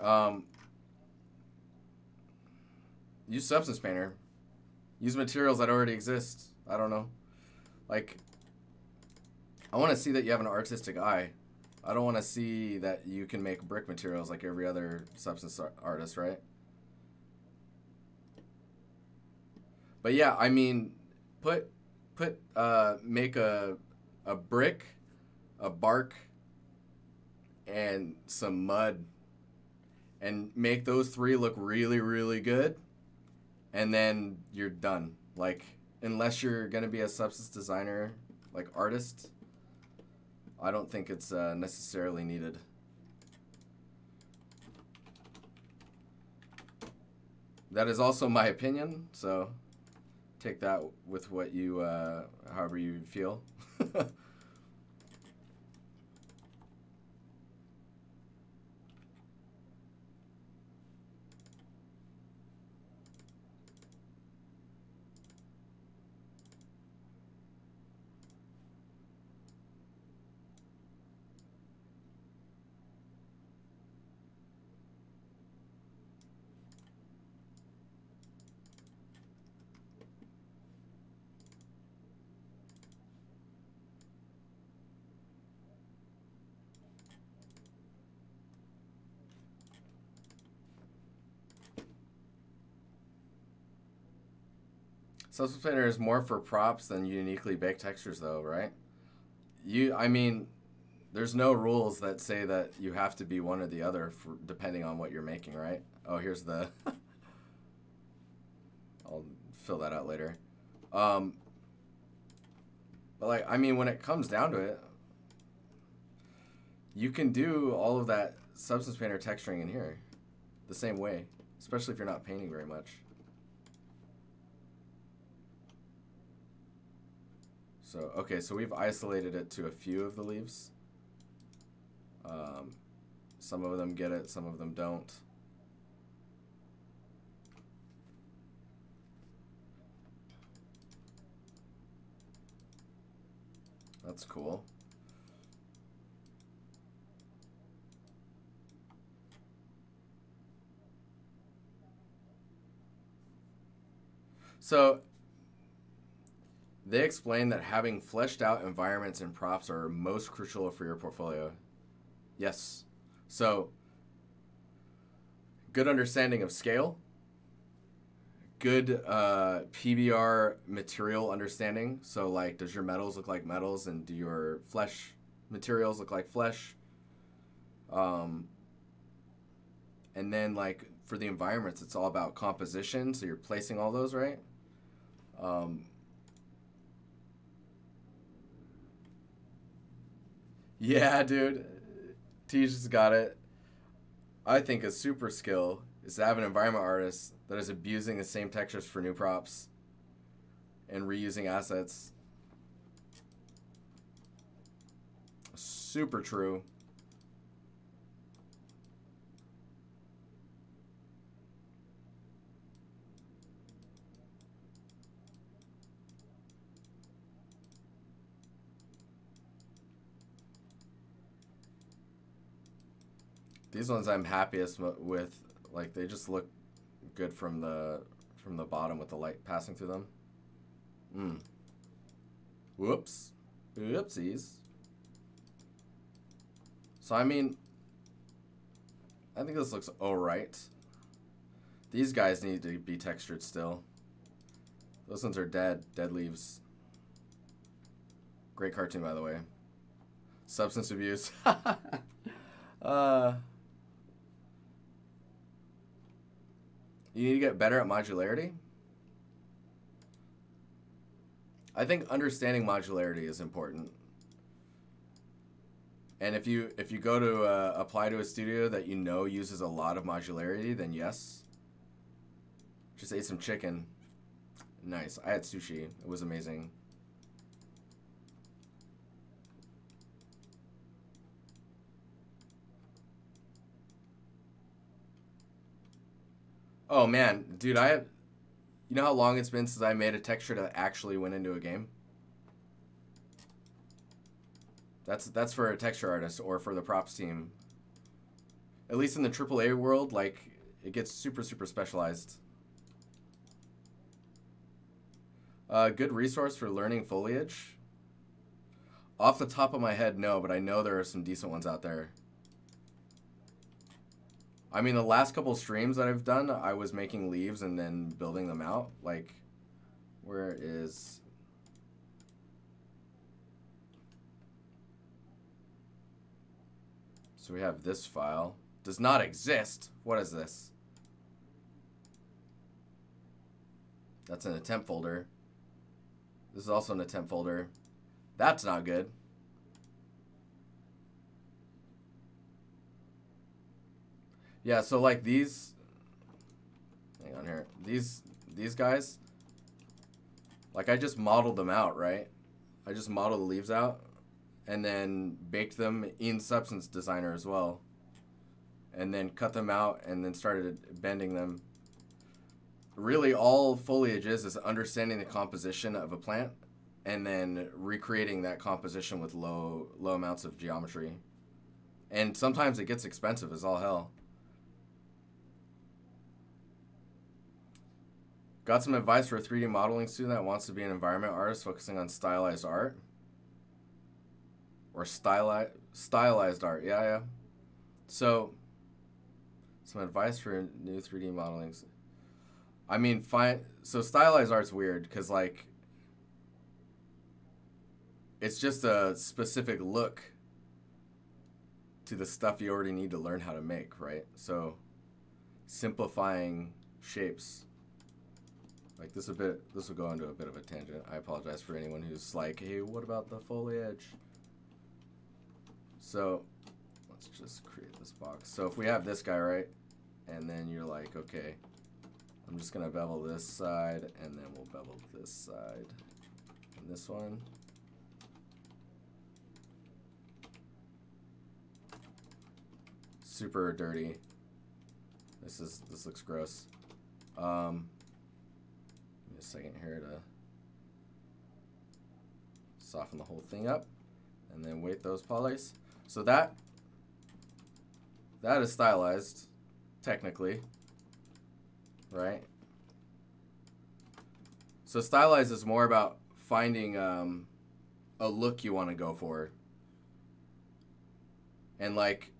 Um, use Substance Painter. Use materials that already exist. I don't know. Like, I want to see that you have an artistic eye. I don't want to see that you can make brick materials like every other substance artist, right? But yeah, I mean, put put uh, make a a brick, a bark, and some mud, and make those three look really really good, and then you're done. Like unless you're gonna be a substance designer, like artist, I don't think it's uh, necessarily needed. That is also my opinion, so take that with what you, uh, however you feel. Substance Painter is more for props than uniquely baked textures, though, right? You, I mean, there's no rules that say that you have to be one or the other for, depending on what you're making, right? Oh, here's the. I'll fill that out later. Um, but like, I mean, when it comes down to it, you can do all of that Substance Painter texturing in here the same way, especially if you're not painting very much. So, okay, so we've isolated it to a few of the leaves. Um, some of them get it, some of them don't. That's cool. So they explain that having fleshed out environments and props are most crucial for your portfolio. Yes. So good understanding of scale, good uh, PBR material understanding. So like, does your metals look like metals, and do your flesh materials look like flesh? Um, and then like for the environments, it's all about composition. So you're placing all those right. Um, yeah, dude. Tejas got it. I think a super skill is to have an environment artist that is abusing the same textures for new props and reusing assets. Super true. These ones I'm happiest with, like they just look good from the from the bottom with the light passing through them. Hmm. Whoops. Oopsies. So I mean, I think this looks alright. These guys need to be textured still. Those ones are dead. Dead leaves. Great cartoon, by the way. Substance abuse. uh... You need to get better at modularity. I think understanding modularity is important. And if you if you go to uh, apply to a studio that you know uses a lot of modularity, then yes. Just ate some chicken. Nice. I had sushi. It was amazing. Oh man, dude, I have. You know how long it's been since I made a texture that actually went into a game? That's that's for a texture artist or for the props team. At least in the AAA world, like it gets super super specialized. A uh, good resource for learning foliage. Off the top of my head, no, but I know there are some decent ones out there. I mean, the last couple streams that I've done, I was making leaves and then building them out. Like, where is... So we have this file. Does not exist. What is this? That's an attempt folder. This is also an attempt folder. That's not good. Yeah, so like these hang on here. These these guys like I just modeled them out, right? I just modeled the leaves out and then baked them in Substance Designer as well. And then cut them out and then started bending them. Really all foliage is is understanding the composition of a plant and then recreating that composition with low low amounts of geometry. And sometimes it gets expensive as all hell. Got some advice for a 3D modeling student that wants to be an environment artist focusing on stylized art? Or styli stylized art, yeah, yeah. So, some advice for new 3D modeling. I mean, fine. So stylized art's weird because like, it's just a specific look to the stuff you already need to learn how to make, right? So, simplifying shapes like this a bit this will go into a bit of a tangent. I apologize for anyone who's like, hey, what about the foliage? So let's just create this box. So if we have this guy, right? And then you're like, okay, I'm just gonna bevel this side and then we'll bevel this side. And this one. Super dirty. This is this looks gross. Um, a second here to soften the whole thing up and then weight those polys. So that that is stylized technically, right? So stylized is more about finding um, a look you want to go for. And like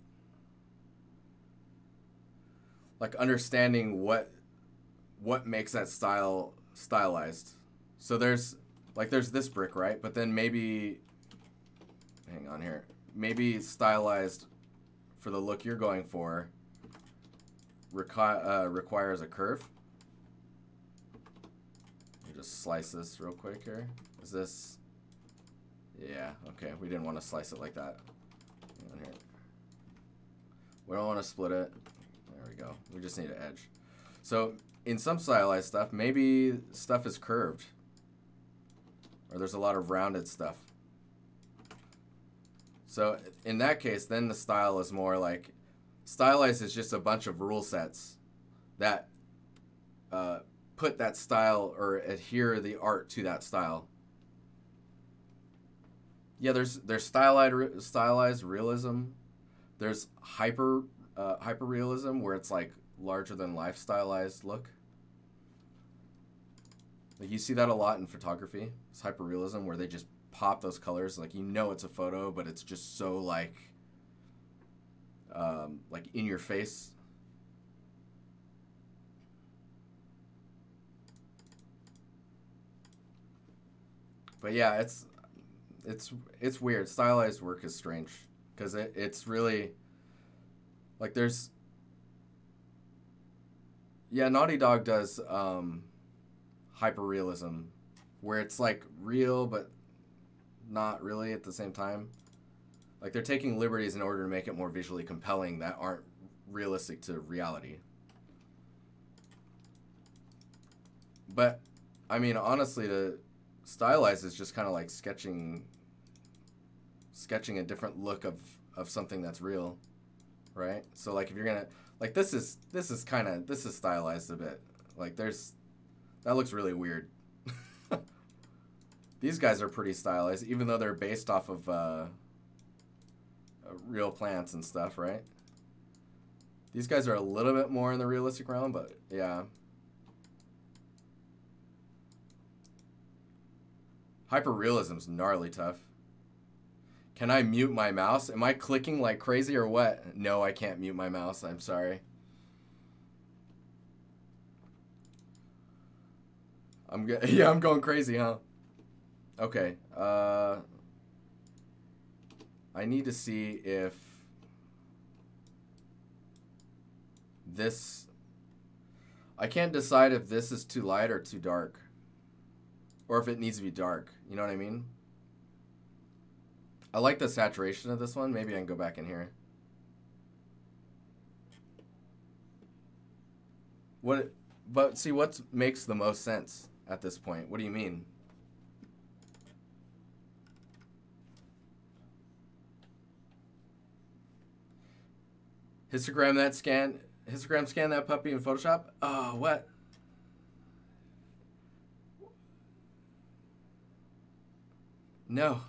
like understanding what what makes that style stylized. So there's like there's this brick, right? But then maybe hang on here. Maybe stylized for the look you're going for requi- uh, requires a curve. Just slice this real quick here. Is this yeah, okay. We didn't want to slice it like that. We don't want to split it. There we go. We just need an edge. So in some stylized stuff, maybe stuff is curved. Or there's a lot of rounded stuff. So in that case, then the style is more like stylized is just a bunch of rule sets that uh, put that style or adhere the art to that style. Yeah, there's there's stylized stylized realism. There's hyper uh, hyper realism where it's like larger than life stylized look. Like you see that a lot in photography. It's hyperrealism where they just pop those colors. Like you know it's a photo, but it's just so like um, like in your face. But yeah, it's it's it's weird. Stylized work is strange because it, it's really like there's yeah, Naughty Dog does um, hyperrealism, where it's like real but not really at the same time. Like they're taking liberties in order to make it more visually compelling that aren't realistic to reality. But I mean, honestly, to stylize is just kind of like sketching sketching a different look of of something that's real, right? So like if you're gonna like this is this is kind of this is stylized a bit. Like there's that looks really weird. These guys are pretty stylized, even though they're based off of uh, uh, real plants and stuff, right? These guys are a little bit more in the realistic realm, but yeah. Hyperrealism's gnarly tough. Can I mute my mouse? Am I clicking like crazy or what? No, I can't mute my mouse. I'm sorry. I'm yeah, I'm going crazy, huh? Okay. Uh, I need to see if this. I can't decide if this is too light or too dark. Or if it needs to be dark. You know what I mean? I like the saturation of this one. Maybe I can go back in here. What, but see, what makes the most sense at this point? What do you mean? Histogram that scan, histogram scan that puppy in Photoshop. Oh, what? No.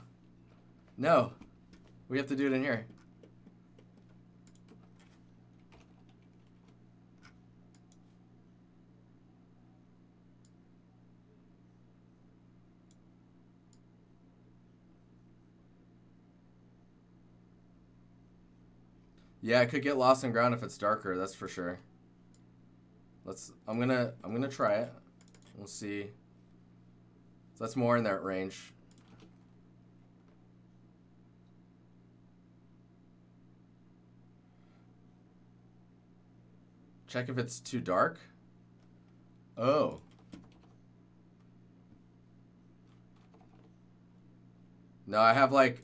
No. We have to do it in here. Yeah, I could get lost in ground if it's darker, that's for sure. Let's I'm gonna I'm gonna try it. We'll see. That's more in that range. Check if it's too dark. Oh. No, I have like,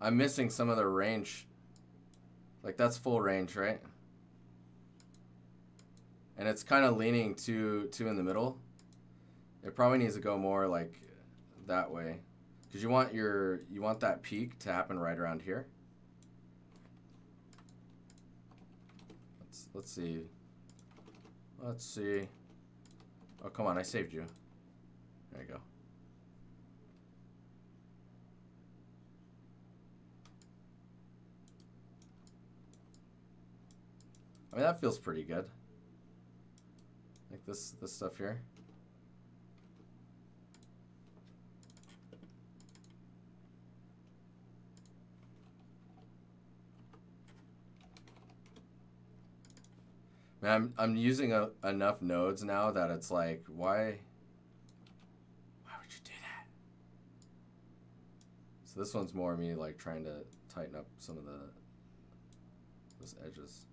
I'm missing some of the range. Like that's full range, right? And it's kind of leaning too, too in the middle. It probably needs to go more like that way. Because you want your, you want that peak to happen right around here. Let's, let's see. Let's see. Oh, come on, I saved you. There you go. I mean, that feels pretty good. Like this, this stuff here. I'm I'm using a, enough nodes now that it's like why why would you do that? So this one's more me like trying to tighten up some of the those edges.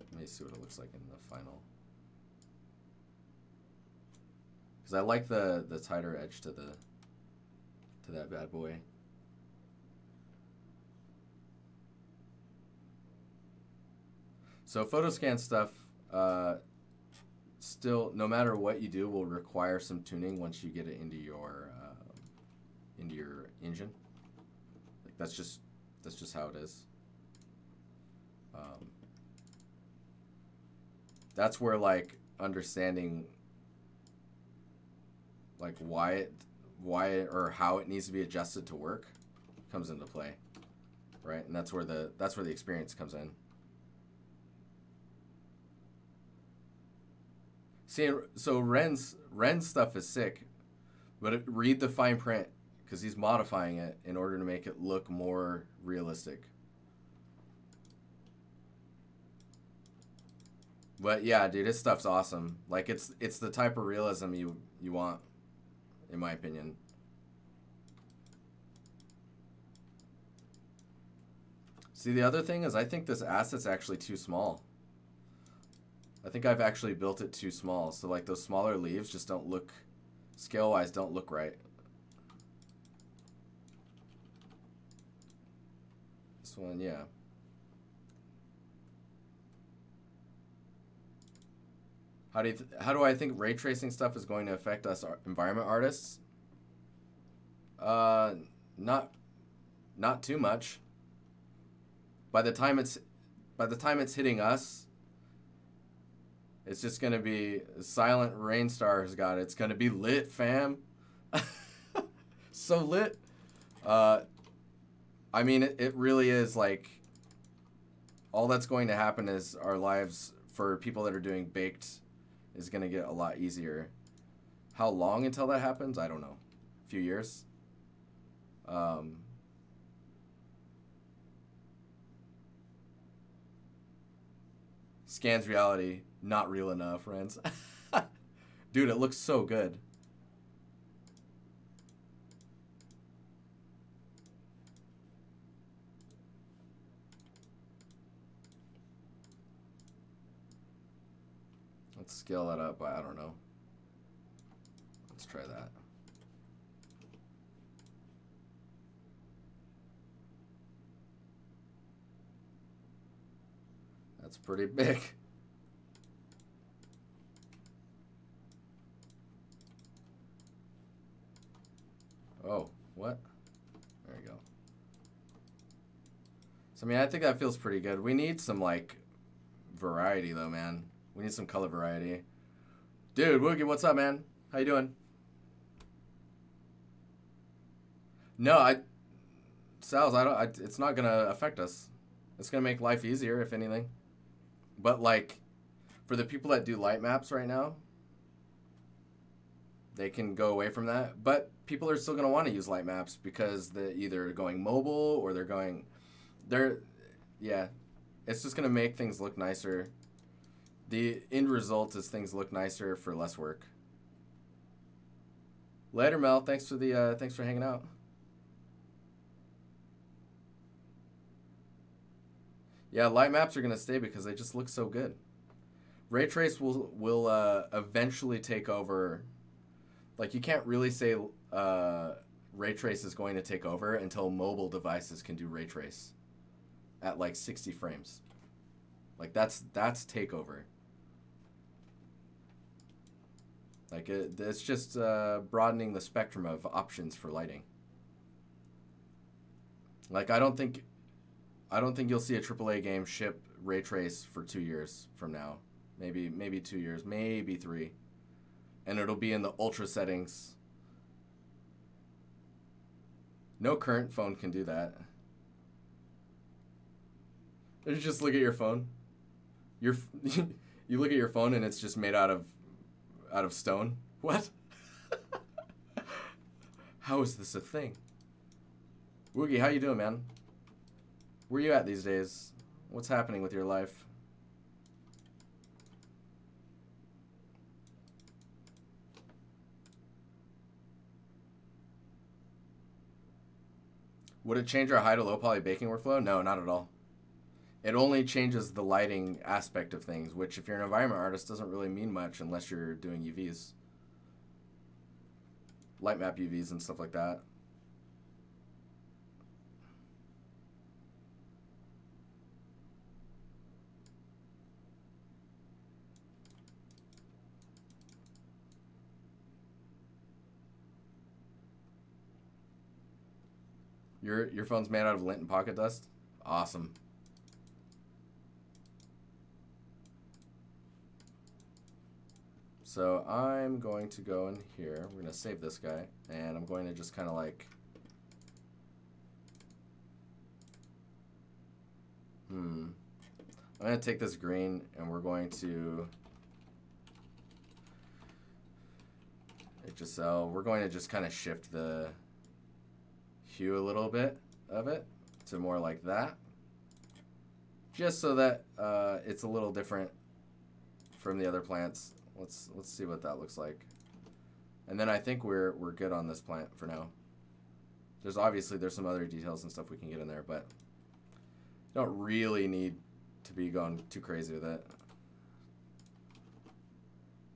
Let me see what it looks like in the final. Cause I like the the tighter edge to the to that bad boy. So photoscan stuff, uh, still, no matter what you do, will require some tuning once you get it into your uh, into your engine. Like that's just that's just how it is. Um, that's where like understanding like why it why it, or how it needs to be adjusted to work comes into play right and that's where the that's where the experience comes in See, so Ren's Ren's stuff is sick, but it, read the fine print because he's modifying it in order to make it look more realistic. But yeah, dude, his stuff's awesome. Like it's it's the type of realism you you want, in my opinion. See, the other thing is I think this asset's actually too small. I think I've actually built it too small. So like those smaller leaves just don't look, scale-wise, don't look right. This one, yeah. How do you how do I think ray tracing stuff is going to affect us environment artists? Uh, not not too much. By the time it's by the time it's hitting us, it's just gonna be Silent Rainstar's got it. It's gonna be lit, fam. so lit. Uh, I mean, it, it really is like all that's going to happen is our lives for people that are doing baked is gonna get a lot easier. How long until that happens? I don't know. A few years. Um, scans reality not real enough, friends. Dude, it looks so good. Let's scale that up, I don't know. Let's try that. That's pretty big. Oh, what? There we go. So, I mean, I think that feels pretty good. We need some, like, variety, though, man. We need some color variety. Dude, Woogie, what's up, man? How you doing? No, I... Sal's, I don't... I, it's not gonna affect us. It's gonna make life easier, if anything. But, like, for the people that do light maps right now, they can go away from that. But people are still going to want to use light maps because they're either going mobile or they're going, they're, yeah, it's just going to make things look nicer. The end result is things look nicer for less work. Later, Mel. Thanks for the uh, thanks for hanging out. Yeah, light maps are gonna stay because they just look so good. Ray trace will will uh, eventually take over like you can't really say uh, ray trace is going to take over until mobile devices can do ray trace at like 60 frames. Like that's that's takeover. Like it, it's just uh, broadening the spectrum of options for lighting. Like I don't think, I don't think you'll see a AAA game ship ray trace for two years from now. Maybe maybe two years, maybe three and it'll be in the ultra settings. No current phone can do that. Just look at your phone. Your you look at your phone and it's just made out of out of stone. What? how is this a thing? Woogie, how you doing, man? Where you at these days? What's happening with your life? Would it change our high to low poly baking workflow? No, not at all. It only changes the lighting aspect of things, which if you're an environment artist doesn't really mean much unless you're doing UVs. Light map UVs and stuff like that. Your your phone's made out of lint and pocket dust? Awesome. So I'm going to go in here. We're going to save this guy. And I'm going to just kind of like... Hmm. I'm going to take this green and we're going to... HSL. We're going to just kind of shift the a little bit of it to more like that. Just so that uh, it's a little different from the other plants. Let's let's see what that looks like. And then I think we're we're good on this plant for now. There's obviously there's some other details and stuff we can get in there, but don't really need to be going too crazy with it.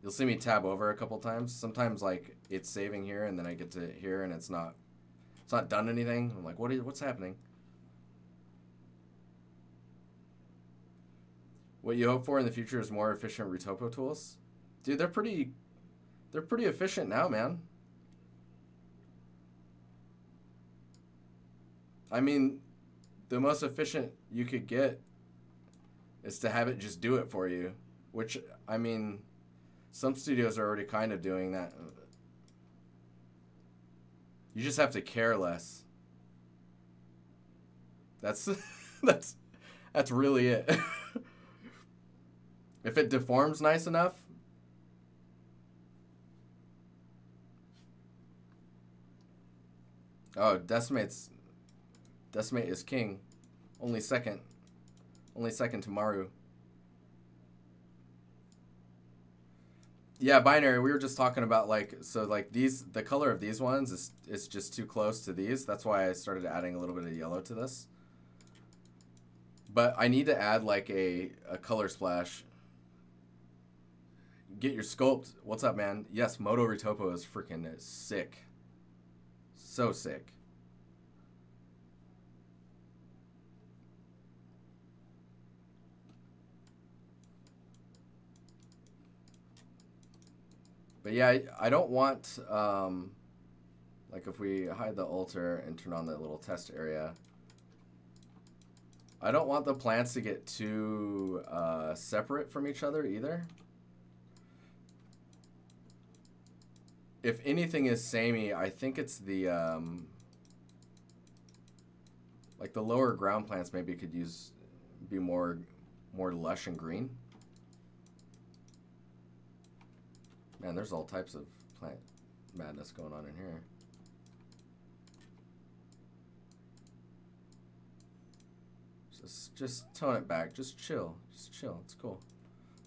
You'll see me tab over a couple times. Sometimes like it's saving here and then I get to here and it's not it's not done anything. I'm like, what is what's happening? What you hope for in the future is more efficient Retopo tools. Dude, they're pretty they're pretty efficient now, man. I mean, the most efficient you could get is to have it just do it for you, which I mean, some studios are already kind of doing that. You just have to care less. That's that's that's really it. if it deforms nice enough, Oh, Decimate's Decimate is king. Only second. Only second to Madu. Yeah, binary. We were just talking about like so like these the color of these ones is is just too close to these. That's why I started adding a little bit of yellow to this. But I need to add like a a color splash. Get your sculpt. What's up, man? Yes, Modo Retopo is freaking sick. So sick. But yeah, I, don't want, um, like if we hide the altar and turn on the little test area, I don't want the plants to get too uh, separate from each other either. if anything is samey, I think it's the um, like the lower ground plants maybe could use be more more lush and green. Man, there's all types of plant madness going on in here. Just just tone it back. Just chill. Just chill. It's cool.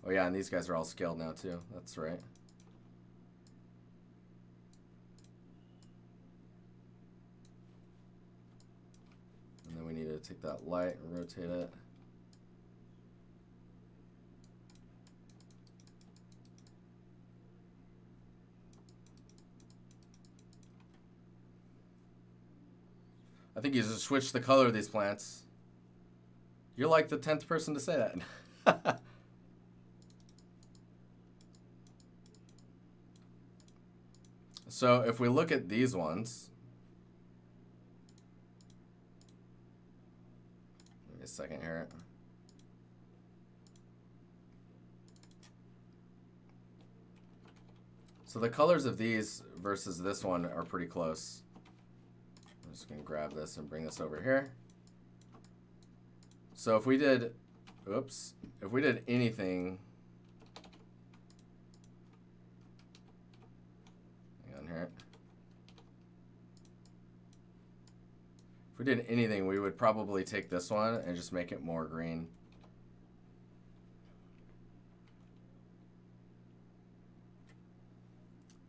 Oh yeah, and these guys are all scaled now too. That's right. And then we need to take that light and rotate it. I think you just switch the color of these plants. You're like the 10th person to say that. so if we look at these ones, a second here. So the colors of these versus this one are pretty close. Just to grab this and bring this over here. So if we did, oops, if we did anything, hang on here. If we did anything, we would probably take this one and just make it more green.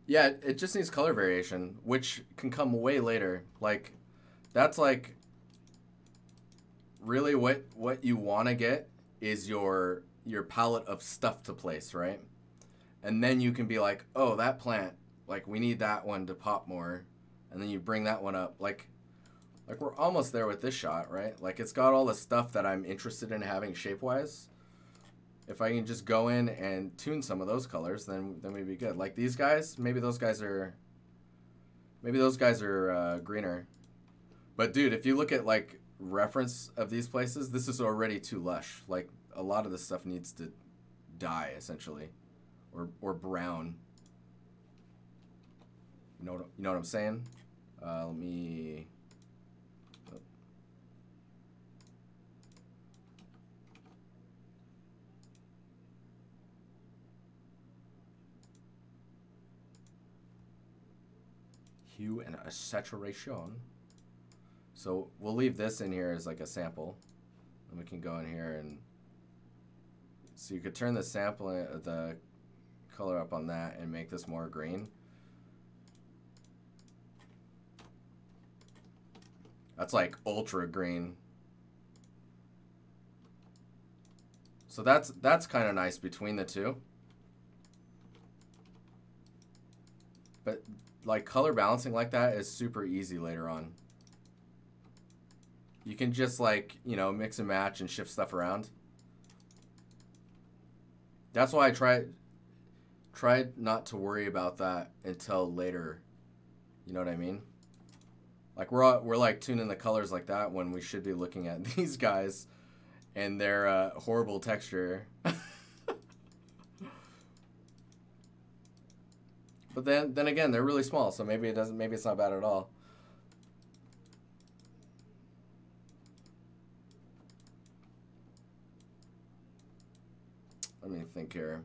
Yeah, it just needs color variation, which can come way later. Like, that's like really what what you want to get is your your palette of stuff to place, right? And then you can be like, "Oh, that plant, like we need that one to pop more." And then you bring that one up. Like like we're almost there with this shot, right? Like it's got all the stuff that I'm interested in having shape-wise. If I can just go in and tune some of those colors, then then we'd be good. Like these guys, maybe those guys are maybe those guys are uh, greener. But dude, if you look at like reference of these places, this is already too lush. Like a lot of this stuff needs to die essentially, or or brown. You know what you know what I'm saying? Uh, let me. oh. Hue and a saturation. So we'll leave this in here as like a sample. And we can go in here and so you could turn the sample uh, the color up on that and make this more green. That's like ultra green. So that's that's kind of nice between the two. But like color balancing like that is super easy later on. You can just like, you know, mix and match and shift stuff around. That's why I tried tried not to worry about that until later. You know what I mean? Like we're all, we're like tuning the colors like that when we should be looking at these guys and their uh, horrible texture. but then then again, they're really small, so maybe it doesn't maybe it's not bad at all. Let me think here.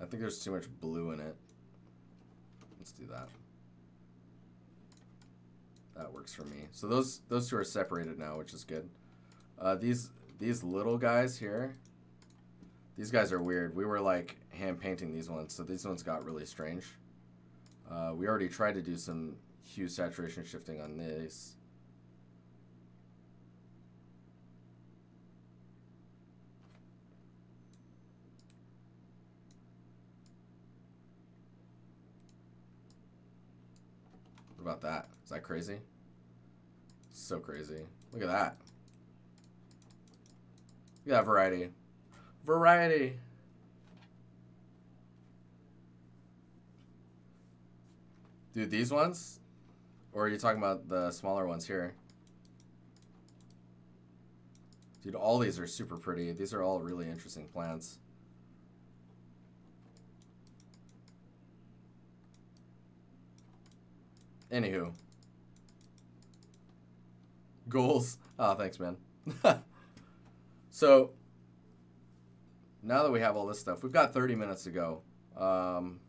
I think there's too much blue in it. Let's do that. That works for me. So those those two are separated now, which is good. Uh, these these little guys here, these guys are weird. We were like hand painting these ones, so these ones got really strange. Uh, we already tried to do some hue saturation shifting on this. What about that? Is that crazy? So crazy. Look at that. Look at that variety. Variety. Dude, these ones? Or are you talking about the smaller ones here? Dude, all these are super pretty. These are all really interesting plants. Anywho. Goals. Oh, thanks, man. so, now that we have all this stuff, we've got 30 minutes to go. Um,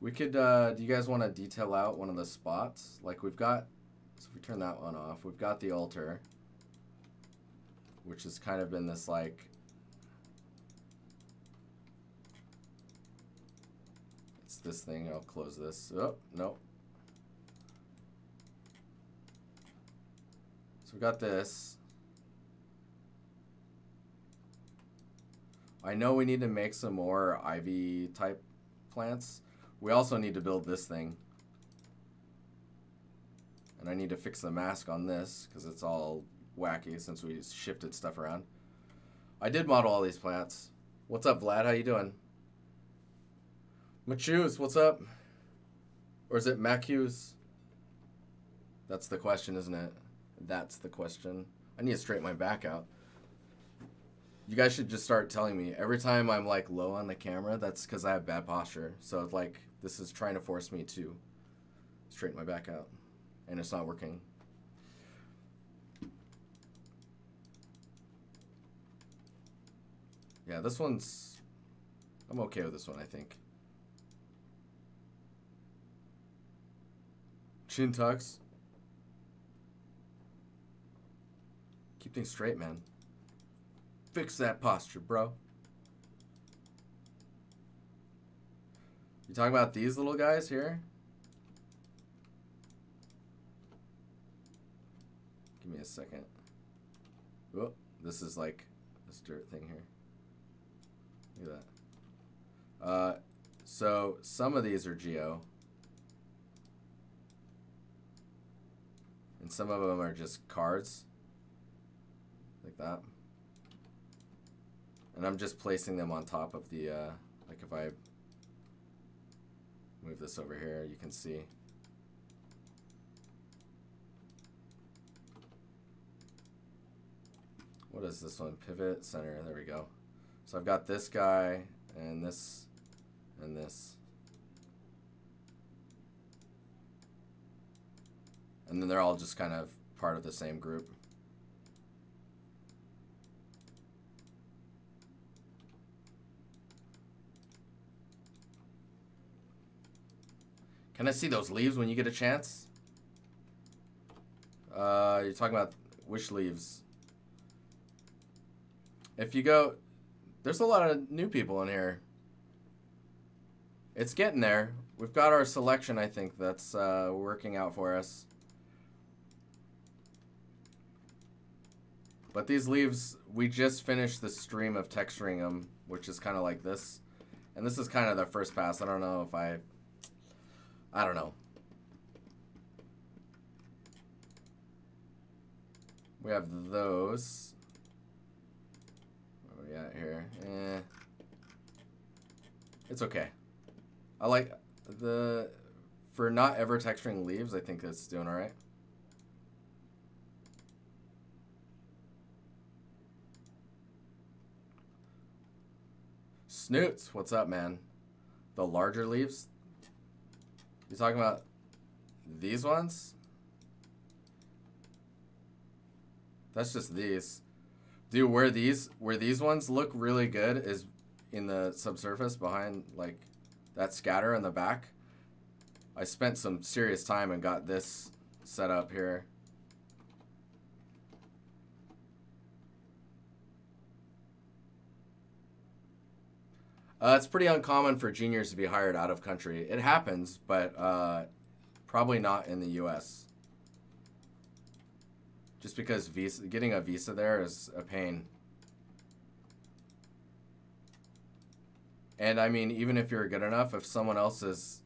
we could, uh, do you guys want to detail out one of the spots? Like, we've got, so if we turn that one off, we've got the altar, which has kind of been this, like, this thing. I'll close this. Oh, no. So we got this. I know we need to make some more ivy type plants. We also need to build this thing. And I need to fix the mask on this because it's all wacky since we shifted stuff around. I did model all these plants. What's up, Vlad? How you doing? Machus, what's up? Or is it Macus? That's the question, isn't it? That's the question. I need to straighten my back out. You guys should just start telling me every time I'm like low on the camera. That's because I have bad posture. So it's like this is trying to force me to straighten my back out, and it's not working. Yeah, this one's. I'm okay with this one. I think. Chin tucks. Keep things straight, man. Fix that posture, bro. You talking about these little guys here? Give me a second. Oh, this is like this dirt thing here. Look at that. Uh, so some of these are geo. Some of them are just cards. Like that. And I'm just placing them on top of the, uh, like if I move this over here, you can see. What is this one? Pivot, center, there we go. So I've got this guy, and this, and this. And then they're all just kind of part of the same group. Can I see those leaves when you get a chance? Uh, you're talking about which leaves? If you go, there's a lot of new people in here. It's getting there. We've got our selection, I think, that's uh, working out for us. But these leaves, we just finished the stream of texturing them, which is kind of like this. And this is kind of the first pass. I don't know if I I don't know. We have those. What we got here? Eh. It's okay. I like the for not ever texturing leaves, I think it's doing alright. Snoots, what's up, man? The larger leaves, you talking about these ones? That's just these. Dude, where these where these ones look really good is in the subsurface behind like that scatter in the back. I spent some serious time and got this set up here. Uh, it's pretty uncommon for juniors to be hired out of country. It happens, but uh, probably not in the U.S. Just because visa, getting a visa there is a pain. And I mean, even if you're good enough, if someone else is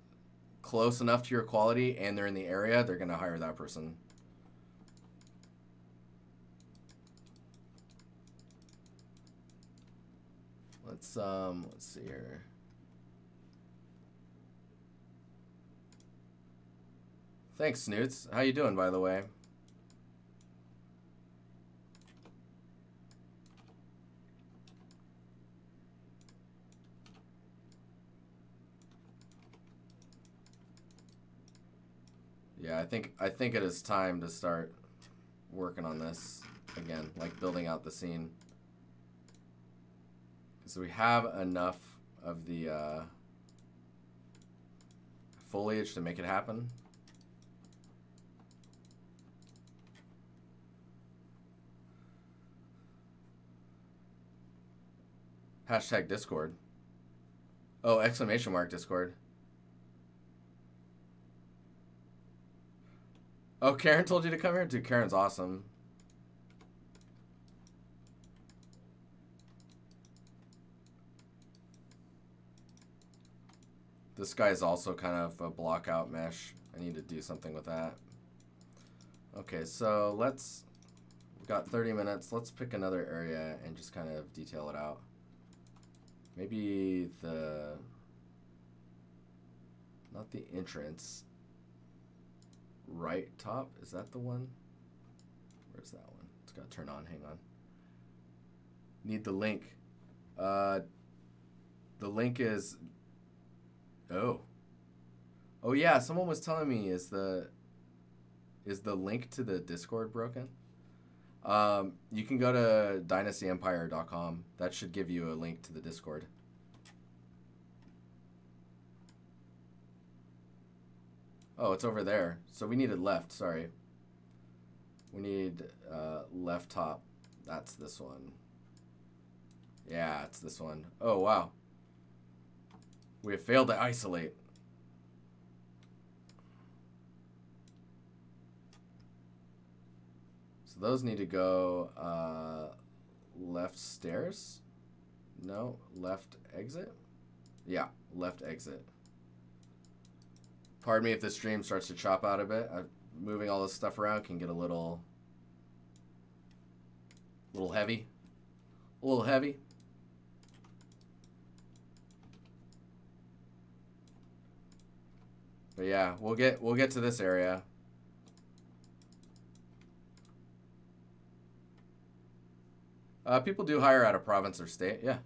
close enough to your quality and they're in the area, they're going to hire that person. Let's um let's see here. Thanks, Snoots. How you doing, by the way? Yeah, I think I think it is time to start working on this again, like building out the scene. So we have enough of the uh, foliage to make it happen. Hashtag Discord. Oh, exclamation mark Discord. Oh, Karen told you to come here? Dude, Karen's awesome. This guy's also kind of a block out mesh. I need to do something with that. Okay, so let's, we've got 30 minutes. Let's pick another area and just kind of detail it out. Maybe the, not the entrance, right top. Is that the one? Where's that one? It's got to turn on. Hang on. Need the link. Uh, the link is Oh. Oh yeah, someone was telling me is the is the link to the Discord broken? Um, you can go to dinustyempire.com. That should give you a link to the Discord. Oh, it's over there. So we needed left, sorry. We need uh, left top. That's this one. Yeah, it's this one. Oh, wow. We have failed to isolate. So those need to go uh, left stairs. No, left exit. Yeah, left exit. Pardon me if the stream starts to chop out a bit. I, moving all this stuff around can get a little, little heavy. A little heavy. But yeah, we'll get we'll get to this area. Uh, people do hire out of province or state, yeah.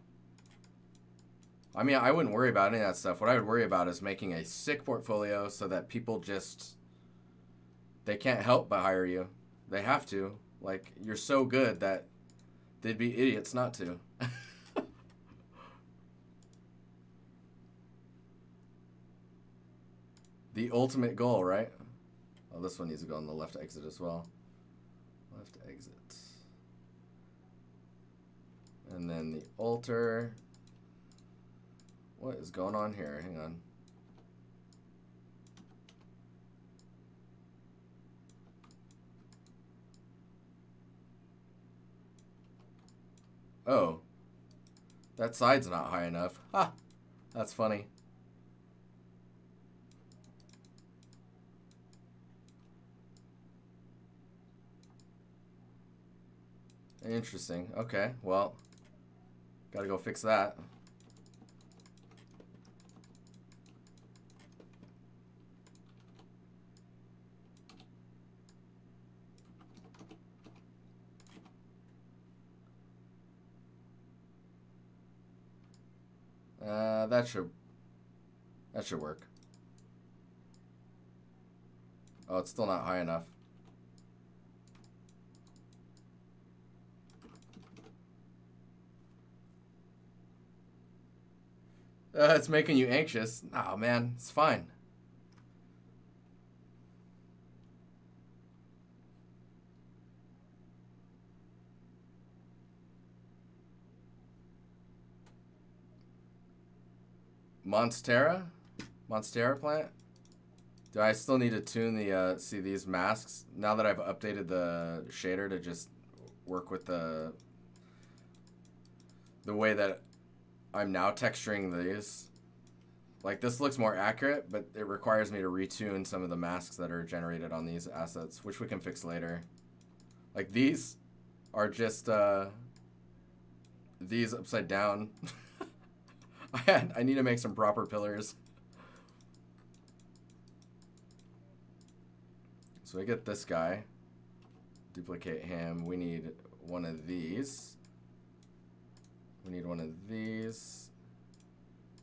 I mean, I wouldn't worry about any of that stuff. What I would worry about is making a sick portfolio so that people just they can't help but hire you. They have to. Like you're so good that they'd be idiots not to. The ultimate goal, right? Oh, this one needs to go on the left exit as well. Left exit. And then the altar. What is going on here? Hang on. Oh. That side's not high enough. Ha! That's funny. Interesting. Okay, well, gotta go fix that. Uh, that should that should work. Oh, it's still not high enough. Uh, it's making you anxious. Oh man, it's fine. Monstera? Monstera plant? Do I still need to tune the, uh, see these masks? Now that I've updated the shader to just work with the, the way that I'm now texturing these. Like this looks more accurate, but it requires me to retune some of the masks that are generated on these assets, which we can fix later. Like these are just, uh, these upside down. I, had, I need to make some proper pillars. So I get this guy. Duplicate him. We need one of these. We need one of these.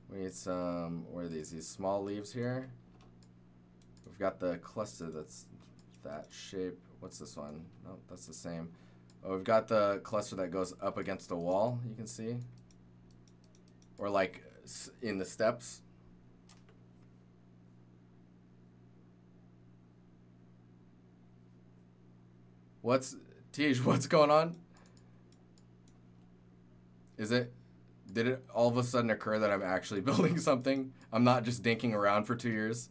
We need some, where are these? These small leaves here. We've got the cluster that's that shape. What's this one? No, nope, that's the same. Oh, we've got the cluster that goes up against a wall, you can see or like in the steps. What's Tej? What's going on? Is it? Did it all of a sudden occur that I'm actually building something? I'm not just dinking around for two years.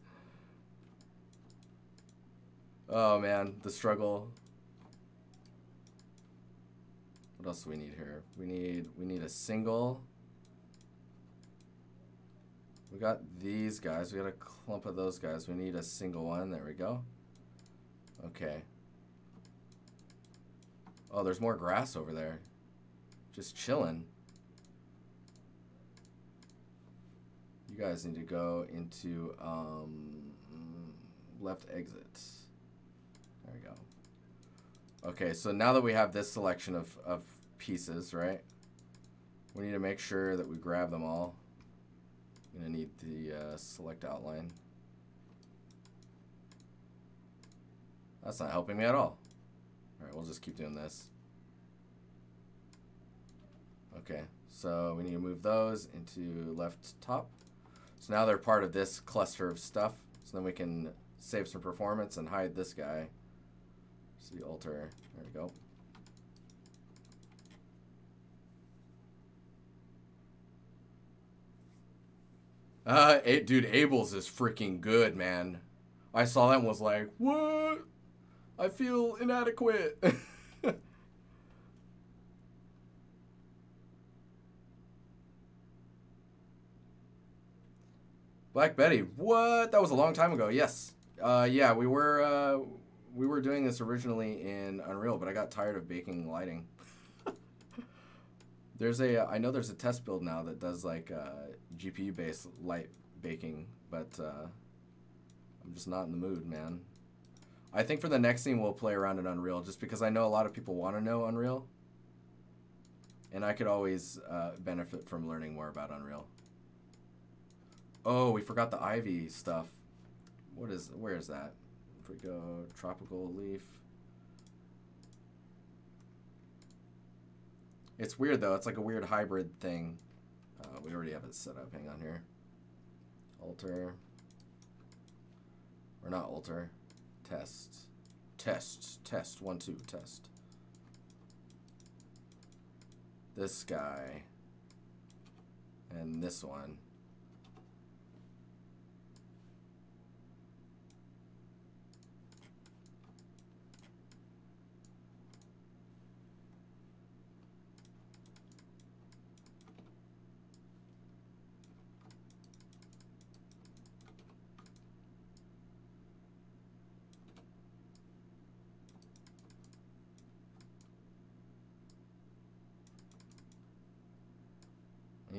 Oh man, the struggle. What else do we need here? We need we need a single. We got these guys. We got a clump of those guys. We need a single one. There we go. Okay. Oh, there's more grass over there. Just chilling. You guys need to go into um, left exit. There we go. Okay, so now that we have this selection of, of pieces, right? We need to make sure that we grab them all. I'm to need the uh, select outline. That's not helping me at all. Alright, we'll just keep doing this. Okay, so we need to move those into left top. So now they're part of this cluster of stuff. So then we can save some performance and hide this guy. See altar. There we go. Uh, it, dude, Abel's is freaking good, man. I saw that and was like, what? I feel inadequate. Black Betty, what? That was a long time ago. Yes. Uh, yeah, we were uh, we were doing this originally in Unreal, but I got tired of baking lighting. there's a I know there's a test build now that does like uh, GPU based light baking, but uh, I'm just not in the mood, man. I think for the next scene we'll play around in Unreal, just because I know a lot of people want to know Unreal, and I could always uh, benefit from learning more about Unreal. Oh, we forgot the ivy stuff. What is, where is that? If we go tropical leaf. It's weird though, it's like a weird hybrid thing. Uh, we already have it set up, hang on here. Altar. Or not altar. Test. Test. Test. One, two, test. This guy. And this one.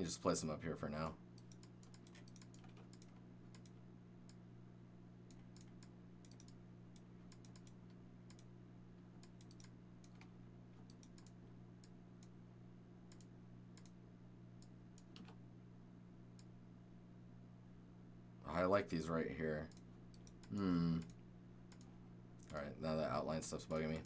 Just place them up here for now. I like these right here. Hmm. Alright, now that outline stuff's bugging me.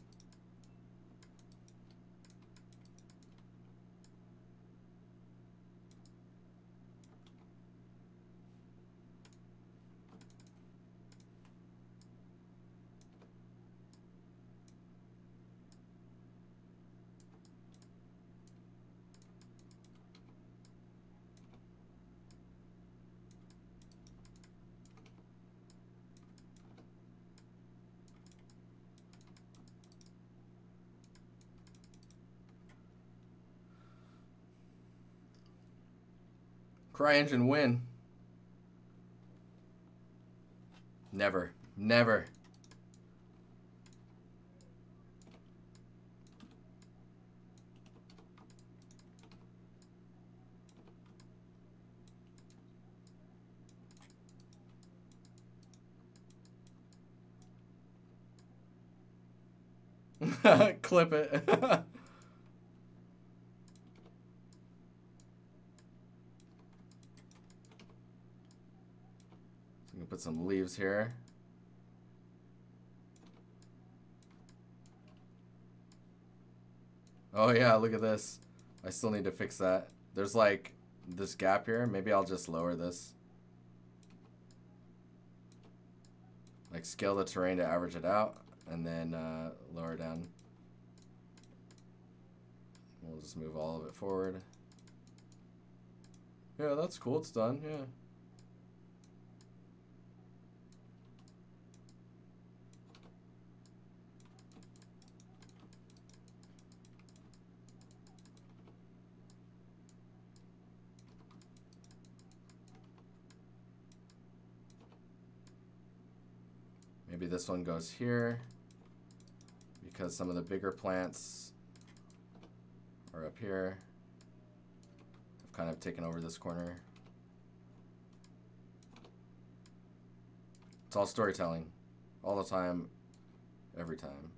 CryEngine win. Never. Never. Clip it. some leaves here. Oh yeah, look at this. I still need to fix that. There's like this gap here. Maybe I'll just lower this. Like scale the terrain to average it out and then uh, lower down. We'll just move all of it forward. Yeah, that's cool. It's done. Yeah. Maybe this one goes here because some of the bigger plants are up here. I've kind of taken over this corner. It's all storytelling. All the time, every time.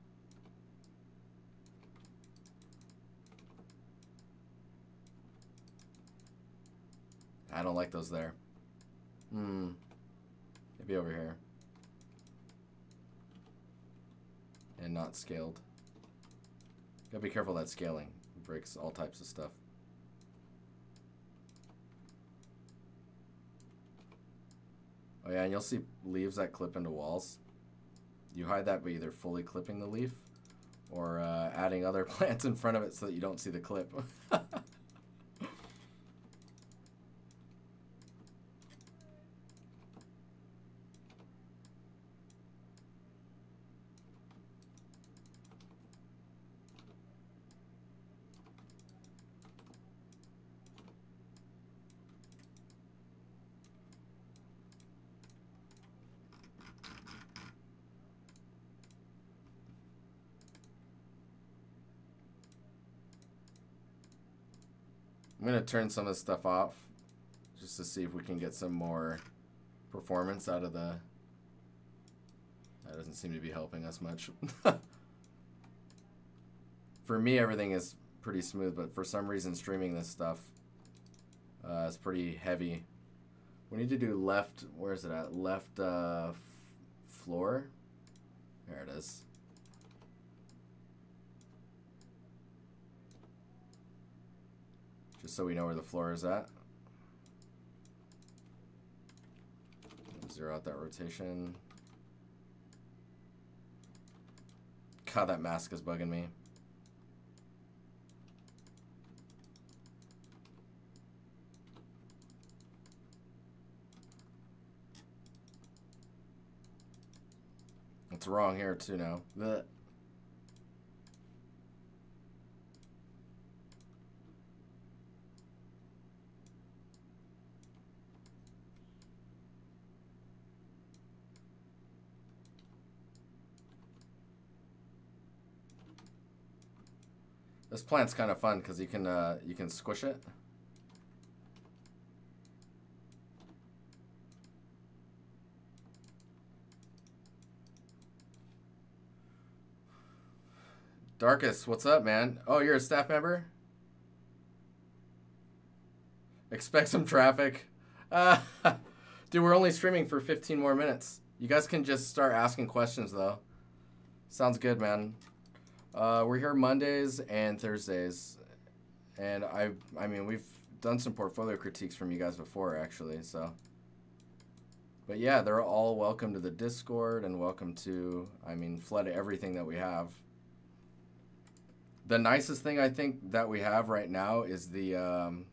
I don't like those there. Hmm. Maybe over here. And not scaled. Gotta be careful that scaling. Breaks all types of stuff. Oh yeah, and you'll see leaves that clip into walls. You hide that by either fully clipping the leaf or uh, adding other plants in front of it so that you don't see the clip. Turn some of this stuff off just to see if we can get some more performance out of the. That doesn't seem to be helping us much. for me, everything is pretty smooth, but for some reason, streaming this stuff uh, is pretty heavy. We need to do left. Where is it at? Left uh, floor. There it is. Just so we know where the floor is at. Zero out that rotation. God, that mask is bugging me. It's wrong here too now. The This plant's kind of fun because you can uh, you can squish it. Darkest, what's up, man? Oh, you're a staff member? Expect some traffic. Uh, dude, we're only streaming for 15 more minutes. You guys can just start asking questions, though. Sounds good, man. Uh, we're here Mondays and Thursdays, and I I mean we've done some portfolio critiques from you guys before actually, so. But yeah, they're all welcome to the Discord and welcome to I mean flood everything that we have. The nicest thing I think that we have right now is the um,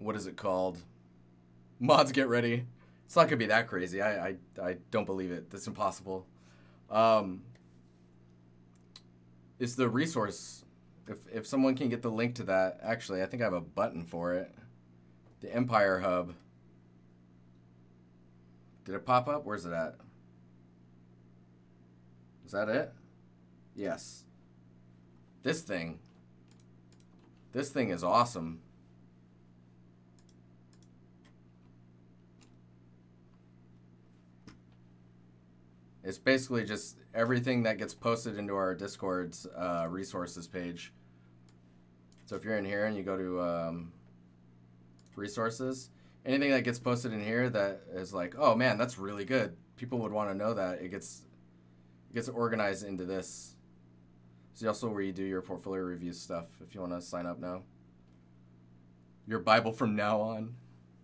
what is it called? Mods get ready. It's not gonna be that crazy. I I, I don't believe it. That's impossible. Um, is the resource. If if someone can get the link to that, actually, I think I have a button for it. The Empire Hub. Did it pop up? Where's it at? Is that it? Yes. This thing. This thing is awesome. It's basically just everything that gets posted into our Discord's uh, resources page. So if you're in here and you go to um, resources, anything that gets posted in here that is like, oh man, that's really good. People would want to know that. It gets it gets organized into this. So also where you do your portfolio review stuff if you want to sign up now. Your Bible from now on.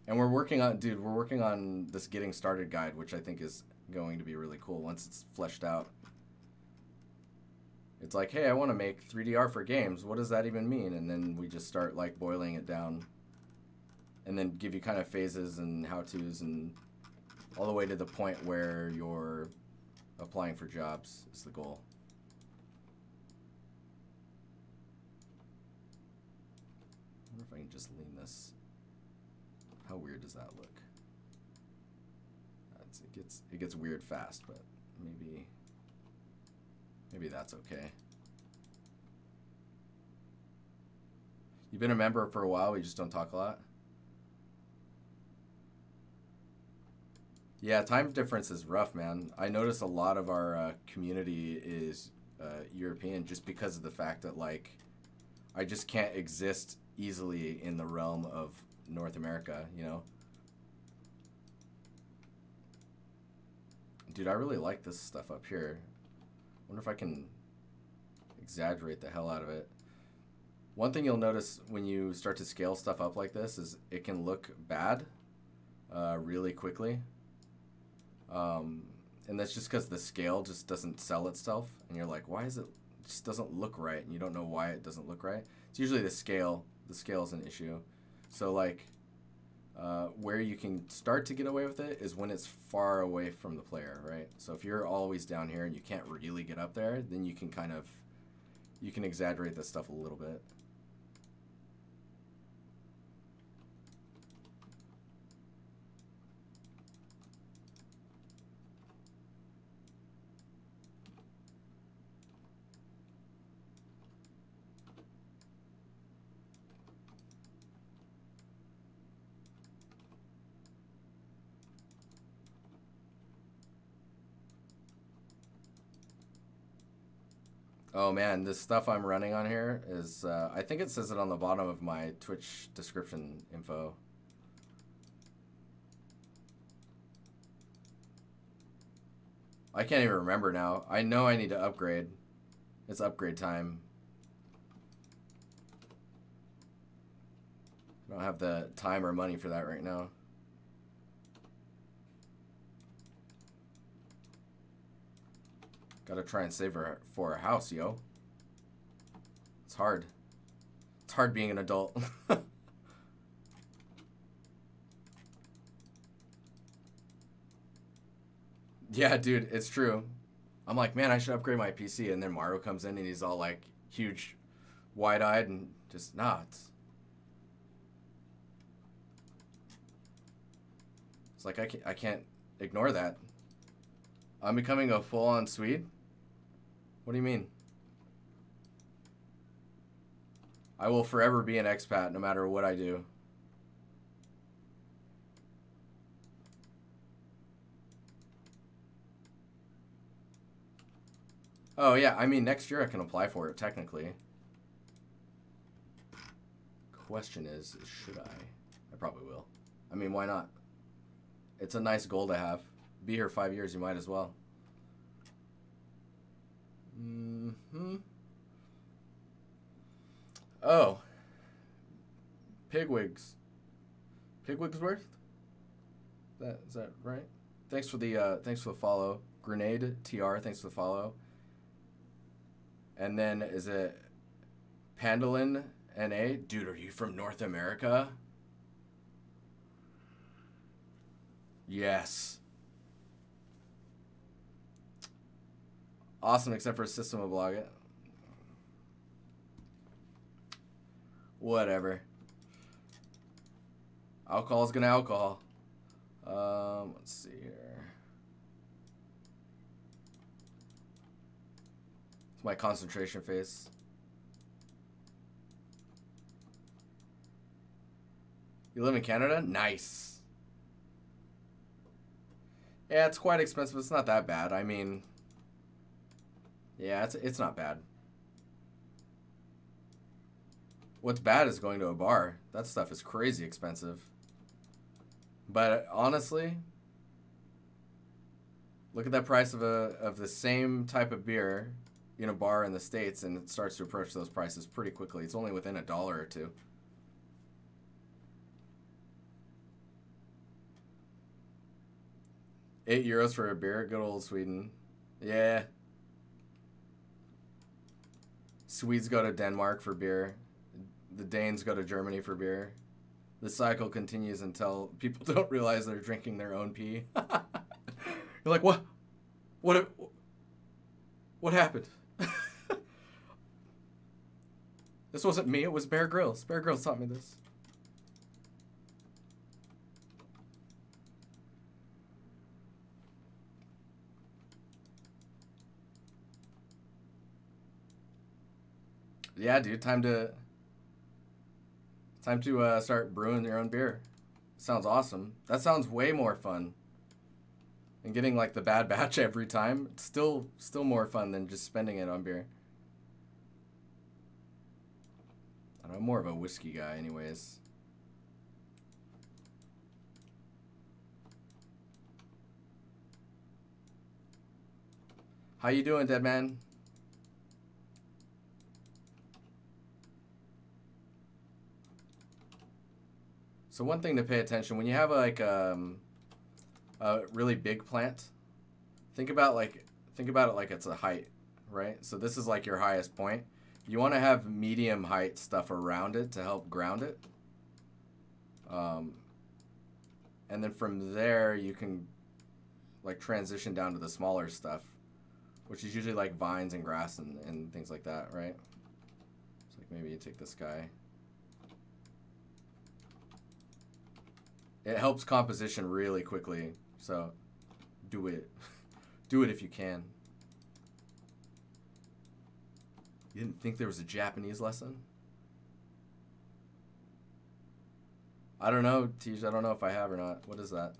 And we're working on, dude, we're working on this getting started guide, which I think is going to be really cool once it's fleshed out. It's like, hey, I want to make 3D art for games. What does that even mean? And then we just start like boiling it down. And then give you kind of phases and how-tos and all the way to the point where you're applying for jobs is the goal. I wonder if I can just lean this. How weird does that look? It gets it gets weird fast, but maybe maybe that's okay. You've been a member for a while, we just don't talk a lot. Yeah, time difference is rough, man. I notice a lot of our uh, community is uh, European just because of the fact that like I just can't exist easily in the realm of North America, you know. Dude, I really like this stuff up here. wonder if I can exaggerate the hell out of it. One thing you'll notice when you start to scale stuff up like this is it can look bad uh, really quickly. Um, and that's just because the scale just doesn't sell itself. And you're like, why is it, it just doesn't look right? And you don't know why it doesn't look right. It's usually the scale. The scale is an issue. So like, uh, where you can start to get away with it is when it's far away from the player, right? So if you're always down here and you can't really get up there, then you can kind of you can exaggerate this stuff a little bit. Oh man, this stuff I'm running on here is, uh, I think it says it on the bottom of my Twitch description info. I can't even remember now. I know I need to upgrade. It's upgrade time. I don't have the time or money for that right now. Gotta try and save her for a house, yo. It's hard. It's hard being an adult. yeah, dude, it's true. I'm like, man, I should upgrade my PC, and then Mario comes in and he's all like huge, wide-eyed, and just nah. It's, it's like I can't, I can't ignore that. I'm becoming a full-on Swede. What do you mean? I will forever be an expat no matter what I do. Oh, yeah. I mean, next year I can apply for it, technically. Question is, should I? I probably will. I mean, why not? It's a nice goal to have. Be here five years, you might as well. Mm-hmm. Oh. Pigwigs. Pigwigsworth? That is that right? Thanks for the uh, thanks for the follow. Grenade TR, thanks for the follow. And then is it Pandolin NA? Dude, are you from North America? Yes. Awesome, except for a system of blog it. Whatever. Alcohol's gonna alcohol. Um, let's see here. It's my concentration face. You live in Canada? Nice. Yeah, it's quite expensive. It's not that bad. I mean, yeah, it's it's not bad. What's bad is going to a bar. That stuff is crazy expensive. But honestly, look at that price of a of the same type of beer in a bar in the states, and it starts to approach those prices pretty quickly. It's only within a dollar or two. Eight euros for a beer, good old Sweden. Yeah, Swedes go to Denmark for beer. The Danes go to Germany for beer. The cycle continues until people don't realize they're drinking their own pee. You're like, what? What? What happened? this wasn't me. It was Bear Grylls. Bear Grylls taught me this. Yeah, dude, time to time to uh, start brewing your own beer. Sounds awesome. That sounds way more fun. And getting like the bad batch every time, it's still still more fun than just spending it on beer. I am more of a whiskey guy anyways. How you doing, dead man? So one thing to pay attention when you have like um, a really big plant, think about like think about it like it's a height, right? So this is like your highest point. You want to have medium height stuff around it to help ground it. Um, and then from there you can like transition down to the smaller stuff, which is usually like vines and grass and, and things like that, right? So like maybe you take this guy. It helps composition really quickly. So do it. do it if you can. You didn't think there was a Japanese lesson? I don't know, Tej. I don't know if I have or not. What is that?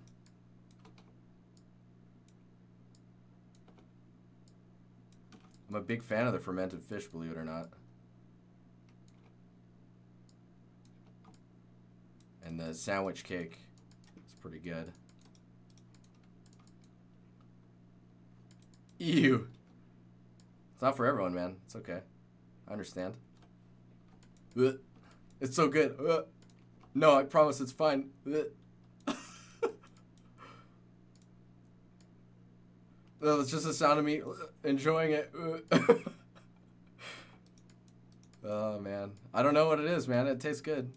I'm a big fan of the fermented fish, believe it or not. And the sandwich cake pretty good. Ew. It's not for everyone, man. It's okay. I understand. It's so good. No, I promise it's fine. It's just the sound of me uh, enjoying it. oh man, I don't know what it is, man. It tastes good.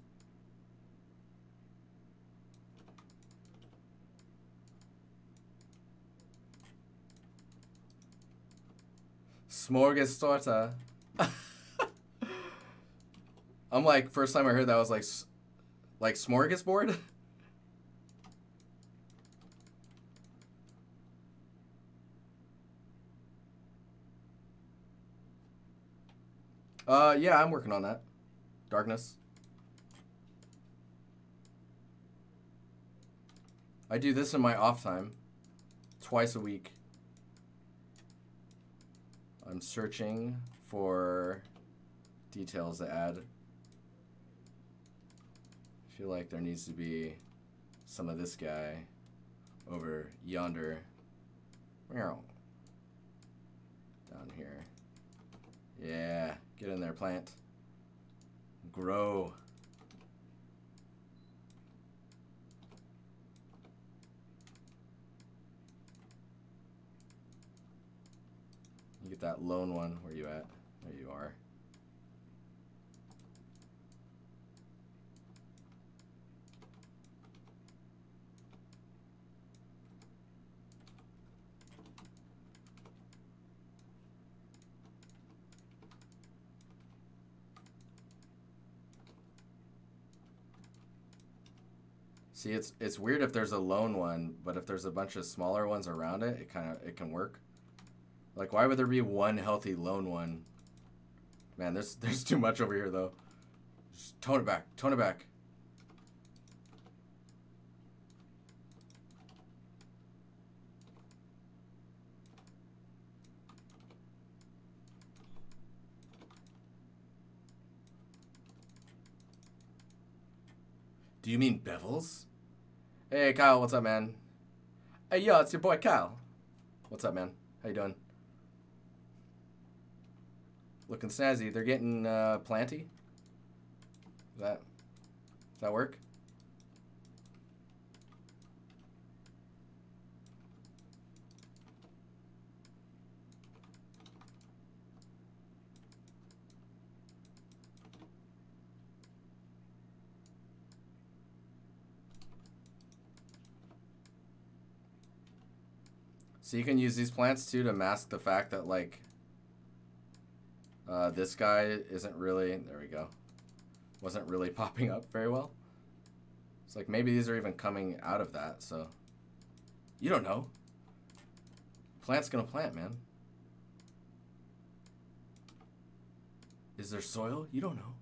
Smorgastorta. I'm like, first time I heard that, was like, like smorgasbord? Uh, yeah, I'm working on that. Darkness. I do this in my off time. Twice a week. I'm searching for details to add. I feel like there needs to be some of this guy over yonder. Down here. Yeah. Get in there, plant. Grow. That lone one. Where you at? There you are. See, it's it's weird if there's a lone one, but if there's a bunch of smaller ones around it, it kind of it can work. Like, why would there be one healthy lone one? Man, there's there's too much over here though. Just tone it back, tone it back. Do you mean bevels? Hey, Kyle, what's up, man? Hey, yo, it's your boy Kyle. What's up, man? How you doing? Looking snazzy. They're getting uh, planty. Is that, does that work? So you can use these plants too to mask the fact that like uh, this guy isn't really, there we go, wasn't really popping up very well. It's like maybe these are even coming out of that, so you don't know. Plant's gonna plant, man. Is there soil? You don't know.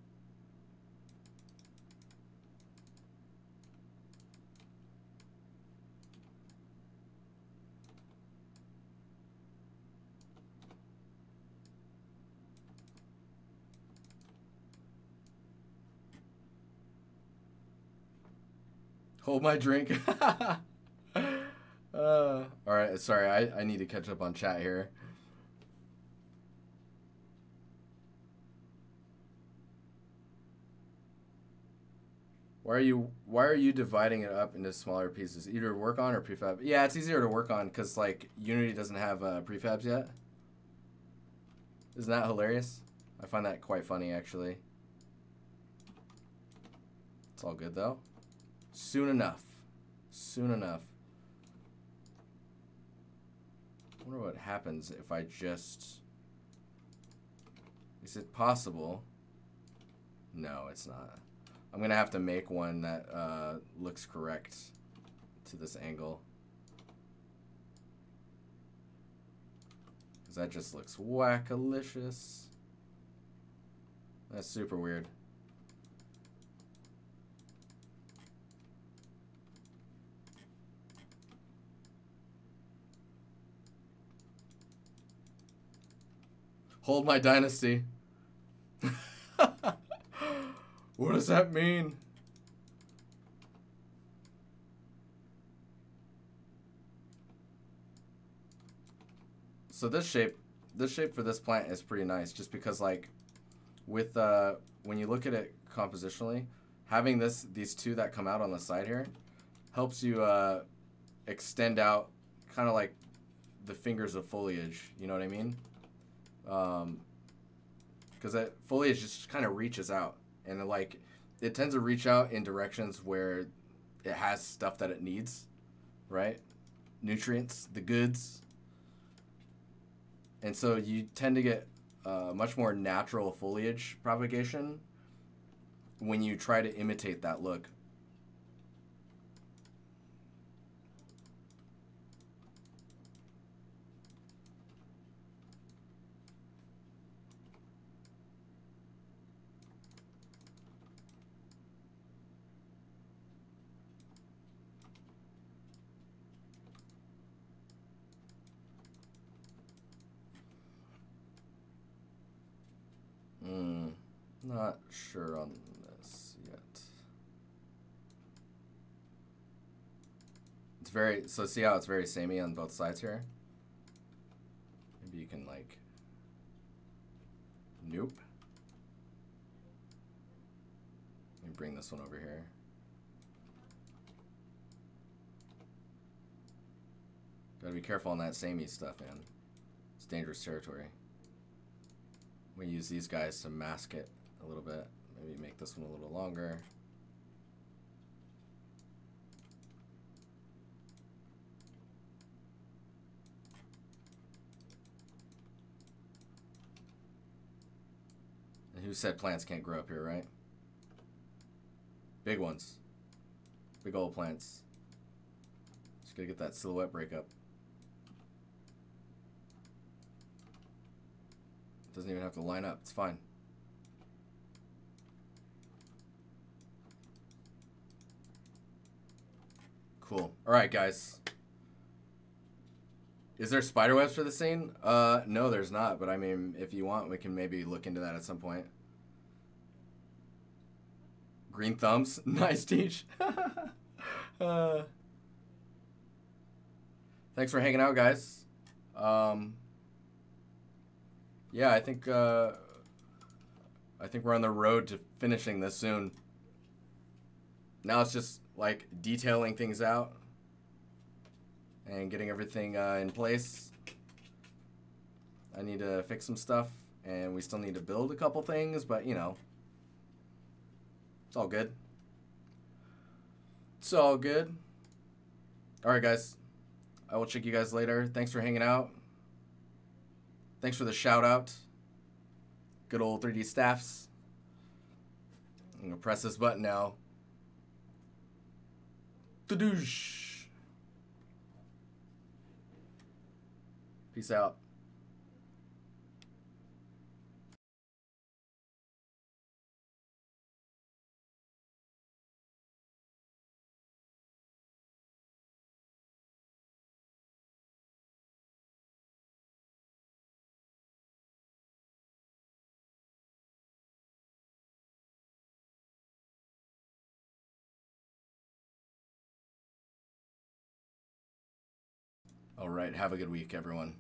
Hold my drink. uh, all right, sorry, I, I need to catch up on chat here. Why are you why are you dividing it up into smaller pieces? Either work on or prefab. Yeah, it's easier to work on because like Unity doesn't have uh, prefabs yet. Isn't that hilarious? I find that quite funny actually. It's all good though. Soon enough. Soon enough. I wonder what happens if I just... Is it possible? No, it's not. I'm going to have to make one that uh, looks correct to this angle. Because that just looks wackalicious. That's super weird. Hold my dynasty. what does that mean? So this shape, this shape for this plant is pretty nice just because like with uh when you look at it compositionally, having this these two that come out on the side here helps you uh extend out kind of like the fingers of foliage, you know what I mean? Um because that foliage just kind of reaches out and it, like it tends to reach out in directions where it has stuff that it needs, right? Nutrients, the goods. And so you tend to get uh, much more natural foliage propagation when you try to imitate that look. Hmm, not sure on this yet. It's very, so see how it's very samey on both sides here? Maybe you can like, nope. Let me bring this one over here. Gotta be careful on that samey stuff, man. It's dangerous territory. We use these guys to mask it a little bit. Maybe make this one a little longer. And who said plants can't grow up here, right? Big ones. Big old plants. Just gotta get that silhouette breakup. Doesn't even have to line up. It's fine. Cool. All right, guys. Is there spider webs for the scene? Uh, no, there's not. But I mean, if you want, we can maybe look into that at some point. Green thumbs. nice, Teach. uh, thanks for hanging out, guys. Um, yeah, I think uh, I think we're on the road to finishing this soon. Now it's just like detailing things out and getting everything uh, in place. I need to fix some stuff, and we still need to build a couple things, but you know, it's all good. It's all good. All right, guys. I will check you guys later. Thanks for hanging out. Thanks for the shout out. Good old 3D staffs. I'm gonna press this button now. Douche. Peace out. Right. Have a good week, everyone.